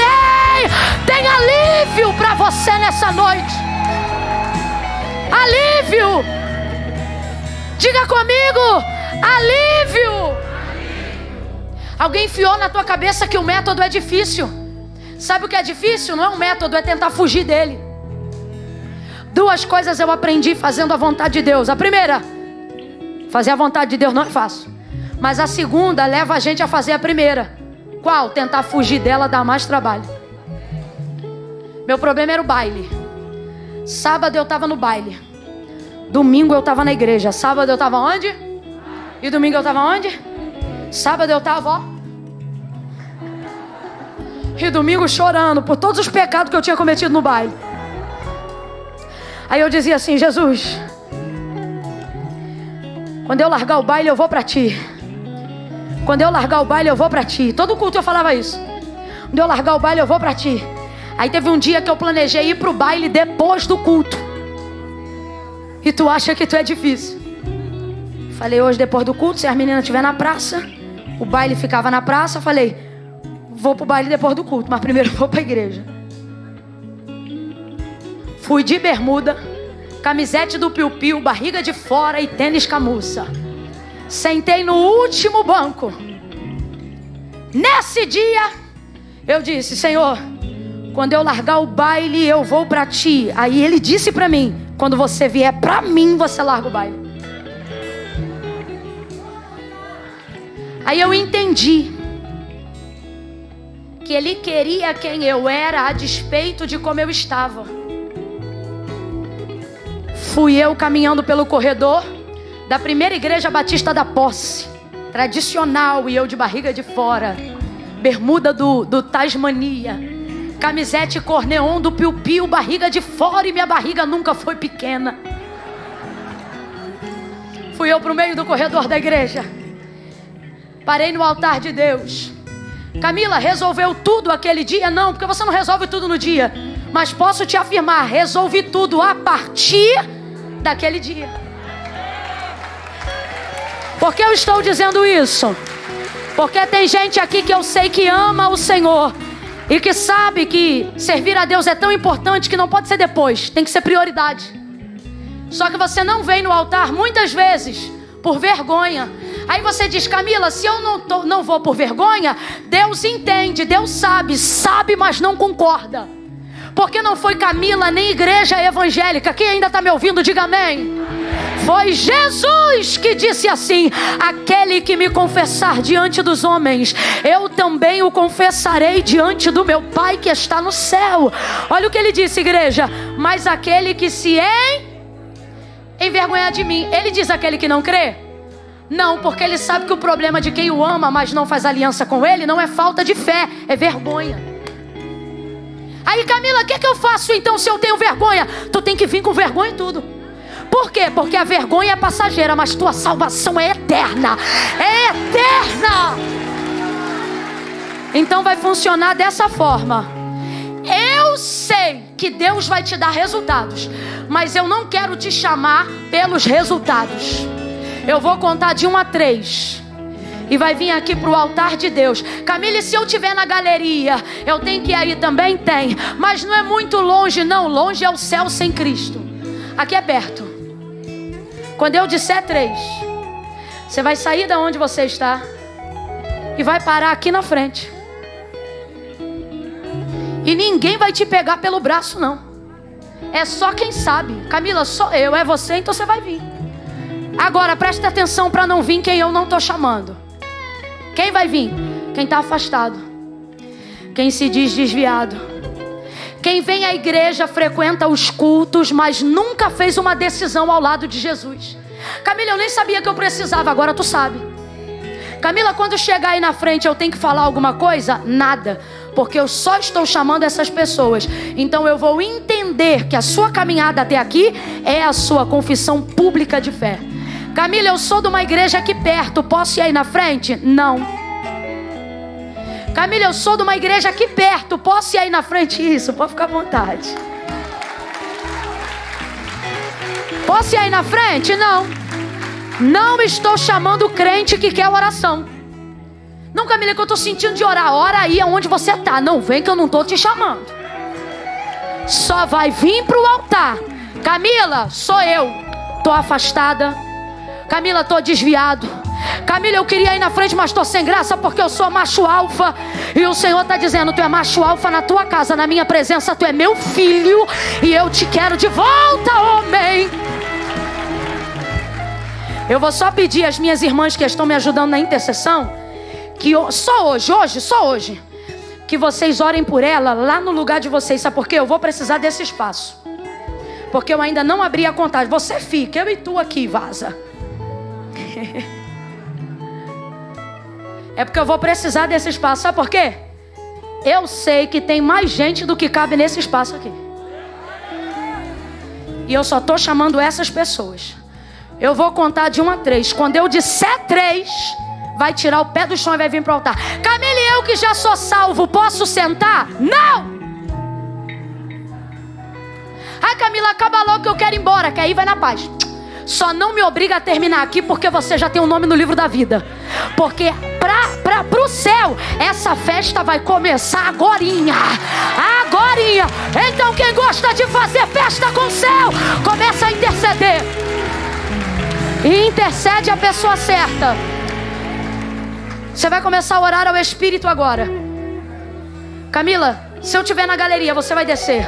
Você nessa noite. Alívio. Diga comigo, alívio. Alguém enfiou na tua cabeça que o método é difícil. Sabe o que é difícil? Não é um método, é tentar fugir dele. Duas coisas eu aprendi fazendo a vontade de Deus. A primeira, fazer a vontade de Deus não é fácil. Mas a segunda leva a gente a fazer a primeira. Qual? Tentar fugir dela dá mais trabalho. Meu problema era o baile. Sábado eu estava no baile. Domingo eu estava na igreja. Sábado eu estava onde? E domingo eu estava onde? Sábado eu estava, ó. E domingo chorando por todos os pecados que eu tinha cometido no baile. Aí eu dizia assim: Jesus, quando eu largar o baile, eu vou para ti. Quando eu largar o baile, eu vou para ti. Todo culto eu falava isso. Quando eu largar o baile, eu vou para ti. Aí teve um dia que eu planejei ir pro baile depois do culto. E tu acha que tu é difícil. Falei hoje depois do culto, se as meninas estiver na praça, o baile ficava na praça, falei, vou pro baile depois do culto, mas primeiro vou pra igreja. Fui de bermuda, camisete do piu-piu, barriga de fora e tênis camuça. Sentei no último banco. Nesse dia, eu disse: Senhor, quando eu largar o baile, eu vou para ti. Aí ele disse para mim: quando você vier para mim, você larga o baile. Aí eu entendi que ele queria quem eu era a despeito de como eu estava. Fui eu caminhando pelo corredor da primeira igreja batista da posse, tradicional, e eu de barriga de fora, bermuda do, do Tasmania camisete corneon do piu-piu, barriga de fora e minha barriga nunca foi pequena. Fui eu para o meio do corredor da igreja. Parei no altar de Deus. Camila, resolveu tudo aquele dia? Não, porque você não resolve tudo no dia. Mas posso te afirmar, resolvi tudo a partir daquele dia. Por que eu estou dizendo isso? Porque tem gente aqui que eu sei que ama o Senhor e que sabe que servir a Deus é tão importante que não pode ser depois, tem que ser prioridade. Só que você não vem no altar muitas vezes por vergonha. Aí você diz, Camila, se eu não, tô, não vou por vergonha, Deus entende, Deus sabe, sabe, mas não concorda. Porque não foi Camila nem igreja evangélica. Quem ainda está me ouvindo, diga amém. Foi Jesus que disse assim: Aquele que me confessar diante dos homens, eu também o confessarei diante do meu Pai que está no céu. Olha o que ele disse, igreja. Mas aquele que se em envergonhar de mim, ele diz aquele que não crê? Não, porque ele sabe que o problema de quem o ama, mas não faz aliança com ele, não é falta de fé, é vergonha. Aí, Camila, o que, é que eu faço então se eu tenho vergonha? Tu tem que vir com vergonha e tudo. Por quê? Porque a vergonha é passageira, mas tua salvação é eterna. É eterna. Então vai funcionar dessa forma. Eu sei que Deus vai te dar resultados, mas eu não quero te chamar pelos resultados. Eu vou contar de um a três. E vai vir aqui para o altar de Deus. Camille, se eu estiver na galeria, eu tenho que ir aí também? Tem. Mas não é muito longe, não. Longe é o céu sem Cristo. Aqui é perto. Quando eu disser três, você vai sair da onde você está e vai parar aqui na frente. E ninguém vai te pegar pelo braço, não. É só quem sabe. Camila, sou eu, é você, então você vai vir. Agora, preste atenção para não vir quem eu não estou chamando. Quem vai vir? Quem está afastado. Quem se diz desviado. Quem vem à igreja, frequenta os cultos, mas nunca fez uma decisão ao lado de Jesus. Camila, eu nem sabia que eu precisava, agora tu sabe. Camila, quando chegar aí na frente, eu tenho que falar alguma coisa? Nada, porque eu só estou chamando essas pessoas. Então eu vou entender que a sua caminhada até aqui é a sua confissão pública de fé. Camila, eu sou de uma igreja aqui perto, posso ir aí na frente? Não. Camila, eu sou de uma igreja aqui perto. Posso ir aí na frente? Isso, pode ficar à vontade. Posso ir aí na frente? Não. Não estou chamando o crente que quer oração. Não, Camila, que eu estou sentindo de orar. Ora aí aonde você está. Não, vem que eu não estou te chamando. Só vai vir para o altar. Camila, sou eu. Estou afastada. Camila, estou desviado. Camila, eu queria ir na frente, mas estou sem graça porque eu sou macho alfa. E o Senhor está dizendo: Tu é macho alfa na tua casa, na minha presença, tu é meu filho. E eu te quero de volta, homem. Eu vou só pedir às minhas irmãs que estão me ajudando na intercessão, que só hoje, hoje, só hoje, que vocês orem por ela lá no lugar de vocês. Sabe por quê? Eu vou precisar desse espaço. Porque eu ainda não abri a contagem. Você fica, eu e tu aqui, vaza. É porque eu vou precisar desse espaço. Sabe por quê? Eu sei que tem mais gente do que cabe nesse espaço aqui. E eu só estou chamando essas pessoas. Eu vou contar de um a três. Quando eu disser três, vai tirar o pé do chão e vai vir para o altar. Camille, eu que já sou salvo, posso sentar? Não! Ai, Camila, acaba logo que eu quero ir embora, que aí vai na paz. Só não me obriga a terminar aqui porque você já tem um nome no livro da vida. Porque para o céu, essa festa vai começar agorinha. Agorinha. Então quem gosta de fazer festa com o céu, começa a interceder. E intercede a pessoa certa. Você vai começar a orar ao Espírito agora. Camila, se eu estiver na galeria, você vai descer.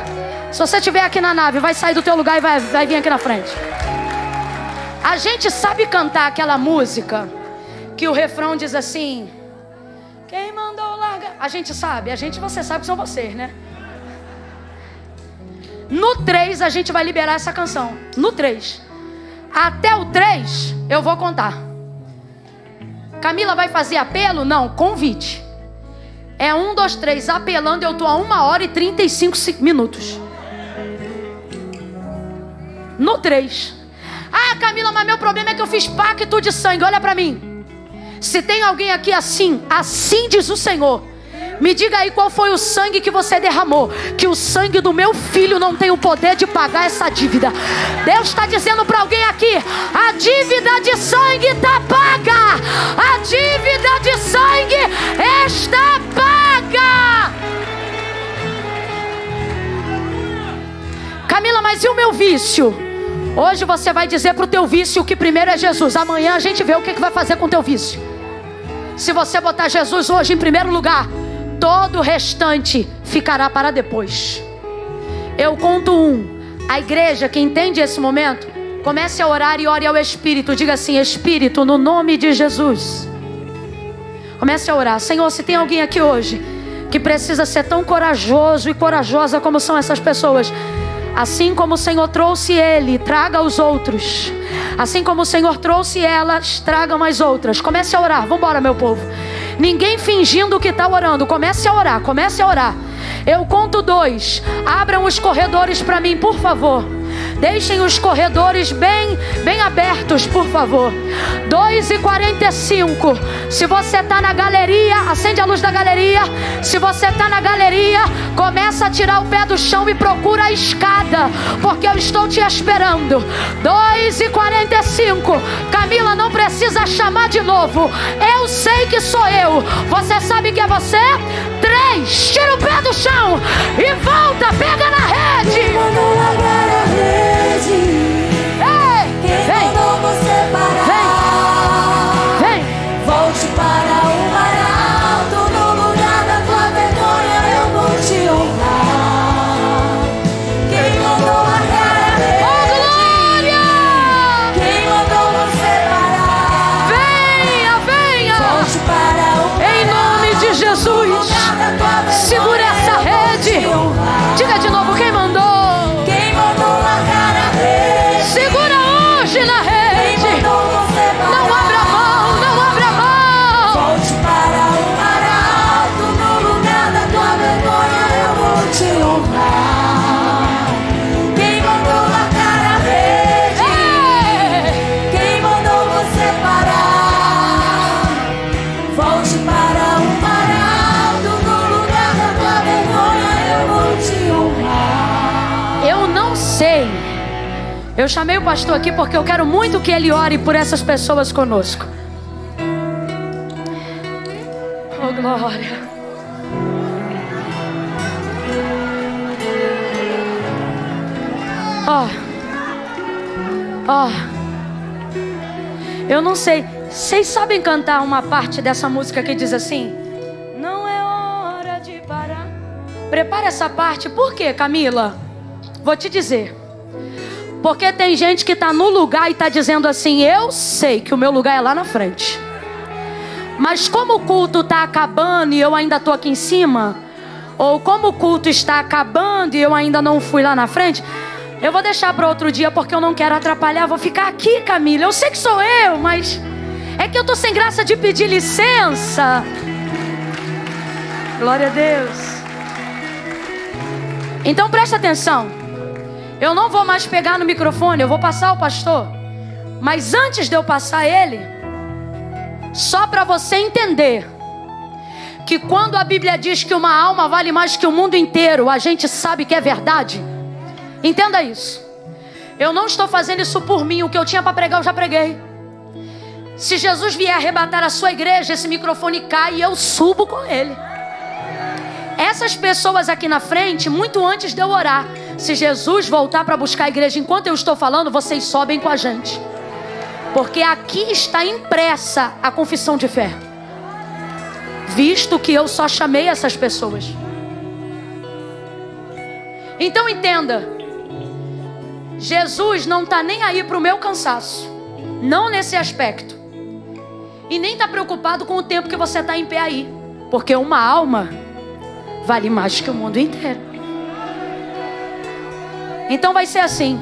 Se você estiver aqui na nave, vai sair do teu lugar e vai, vai vir aqui na frente. A gente sabe cantar aquela música que o refrão diz assim: Quem mandou largar? A gente sabe, a gente você sabe que são vocês, né? No 3 a gente vai liberar essa canção. No 3. Até o 3 eu vou contar. Camila vai fazer apelo? Não, convite. É um, dois, três, apelando, eu tô a uma hora e 35 minutos. No 3. Ah, Camila, mas meu problema é que eu fiz pacto de sangue. Olha para mim. Se tem alguém aqui assim, assim diz o Senhor. Me diga aí qual foi o sangue que você derramou. Que o sangue do meu filho não tem o poder de pagar essa dívida. Deus está dizendo para alguém aqui: a dívida de sangue está paga. A dívida de sangue está paga. Camila, mas e o meu vício? Hoje você vai dizer para o teu vício que primeiro é Jesus. Amanhã a gente vê o que, que vai fazer com o teu vício. Se você botar Jesus hoje em primeiro lugar, todo o restante ficará para depois. Eu conto um. A igreja que entende esse momento, comece a orar e ore ao Espírito. Diga assim: Espírito, no nome de Jesus. Comece a orar. Senhor, se tem alguém aqui hoje que precisa ser tão corajoso e corajosa como são essas pessoas. Assim como o Senhor trouxe ele, traga os outros. Assim como o Senhor trouxe elas, traga mais outras. Comece a orar. Vamos embora, meu povo. Ninguém fingindo que está orando. Comece a orar. Comece a orar. Eu conto dois. Abram os corredores para mim, por favor. Deixem os corredores bem, bem abertos, por favor. 2 e 45. Se você está na galeria, acende a luz da galeria. Se você está na galeria, começa a tirar o pé do chão e procura a escada, porque eu estou te esperando. 2 e 45. Camila não precisa chamar de novo. Eu sei que sou eu. Você sabe que é você? 3. Tira o pé do chão e volta, pega na rede. Quem Eu chamei o pastor aqui porque eu quero muito que ele ore por essas pessoas conosco. Oh, glória. Ó. Ó. Eu não sei. Vocês sabem cantar uma parte dessa música que diz assim? Não é hora de parar. Prepara essa parte. Por quê, Camila? Vou te dizer. Porque tem gente que está no lugar e está dizendo assim: Eu sei que o meu lugar é lá na frente. Mas como o culto está acabando e eu ainda estou aqui em cima, ou como o culto está acabando e eu ainda não fui lá na frente, eu vou deixar para outro dia porque eu não quero atrapalhar. Vou ficar aqui, Camila. Eu sei que sou eu, mas é que eu tô sem graça de pedir licença. Glória a Deus. Então presta atenção. Eu não vou mais pegar no microfone, eu vou passar o pastor. Mas antes de eu passar ele, só para você entender que quando a Bíblia diz que uma alma vale mais que o mundo inteiro, a gente sabe que é verdade. Entenda isso. Eu não estou fazendo isso por mim, o que eu tinha para pregar eu já preguei. Se Jesus vier arrebatar a sua igreja, esse microfone cai e eu subo com ele. Essas pessoas aqui na frente, muito antes de eu orar, se Jesus voltar para buscar a igreja enquanto eu estou falando, vocês sobem com a gente. Porque aqui está impressa a confissão de fé. Visto que eu só chamei essas pessoas. Então entenda. Jesus não está nem aí para o meu cansaço. Não nesse aspecto. E nem está preocupado com o tempo que você está em pé aí. Porque uma alma vale mais que o mundo inteiro. Então vai ser assim.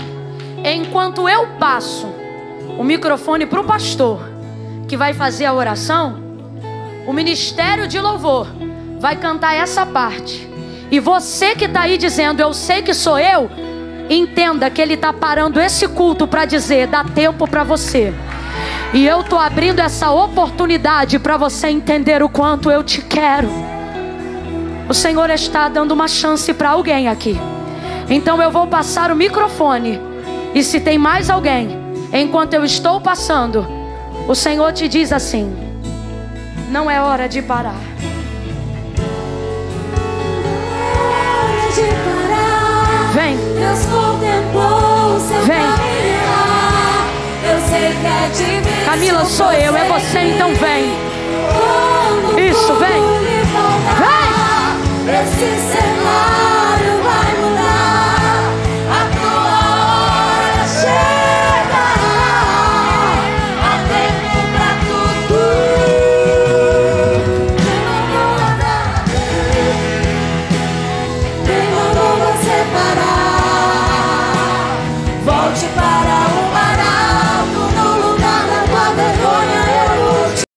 Enquanto eu passo o microfone para o pastor, que vai fazer a oração, o ministério de louvor vai cantar essa parte. E você que está aí dizendo, eu sei que sou eu, entenda que ele está parando esse culto para dizer, dá tempo para você. E eu estou abrindo essa oportunidade para você entender o quanto eu te quero. O Senhor está dando uma chance para alguém aqui. Então eu vou passar o microfone. E se tem mais alguém, enquanto eu estou passando, o Senhor te diz assim: não é hora de parar. Hora de parar. Vem, Deus contemplou o seu Vem. caminhar. Eu sei que é difícil. Camila, sou eu, é você, então vem. Isso, vem. faltar, Esse cenário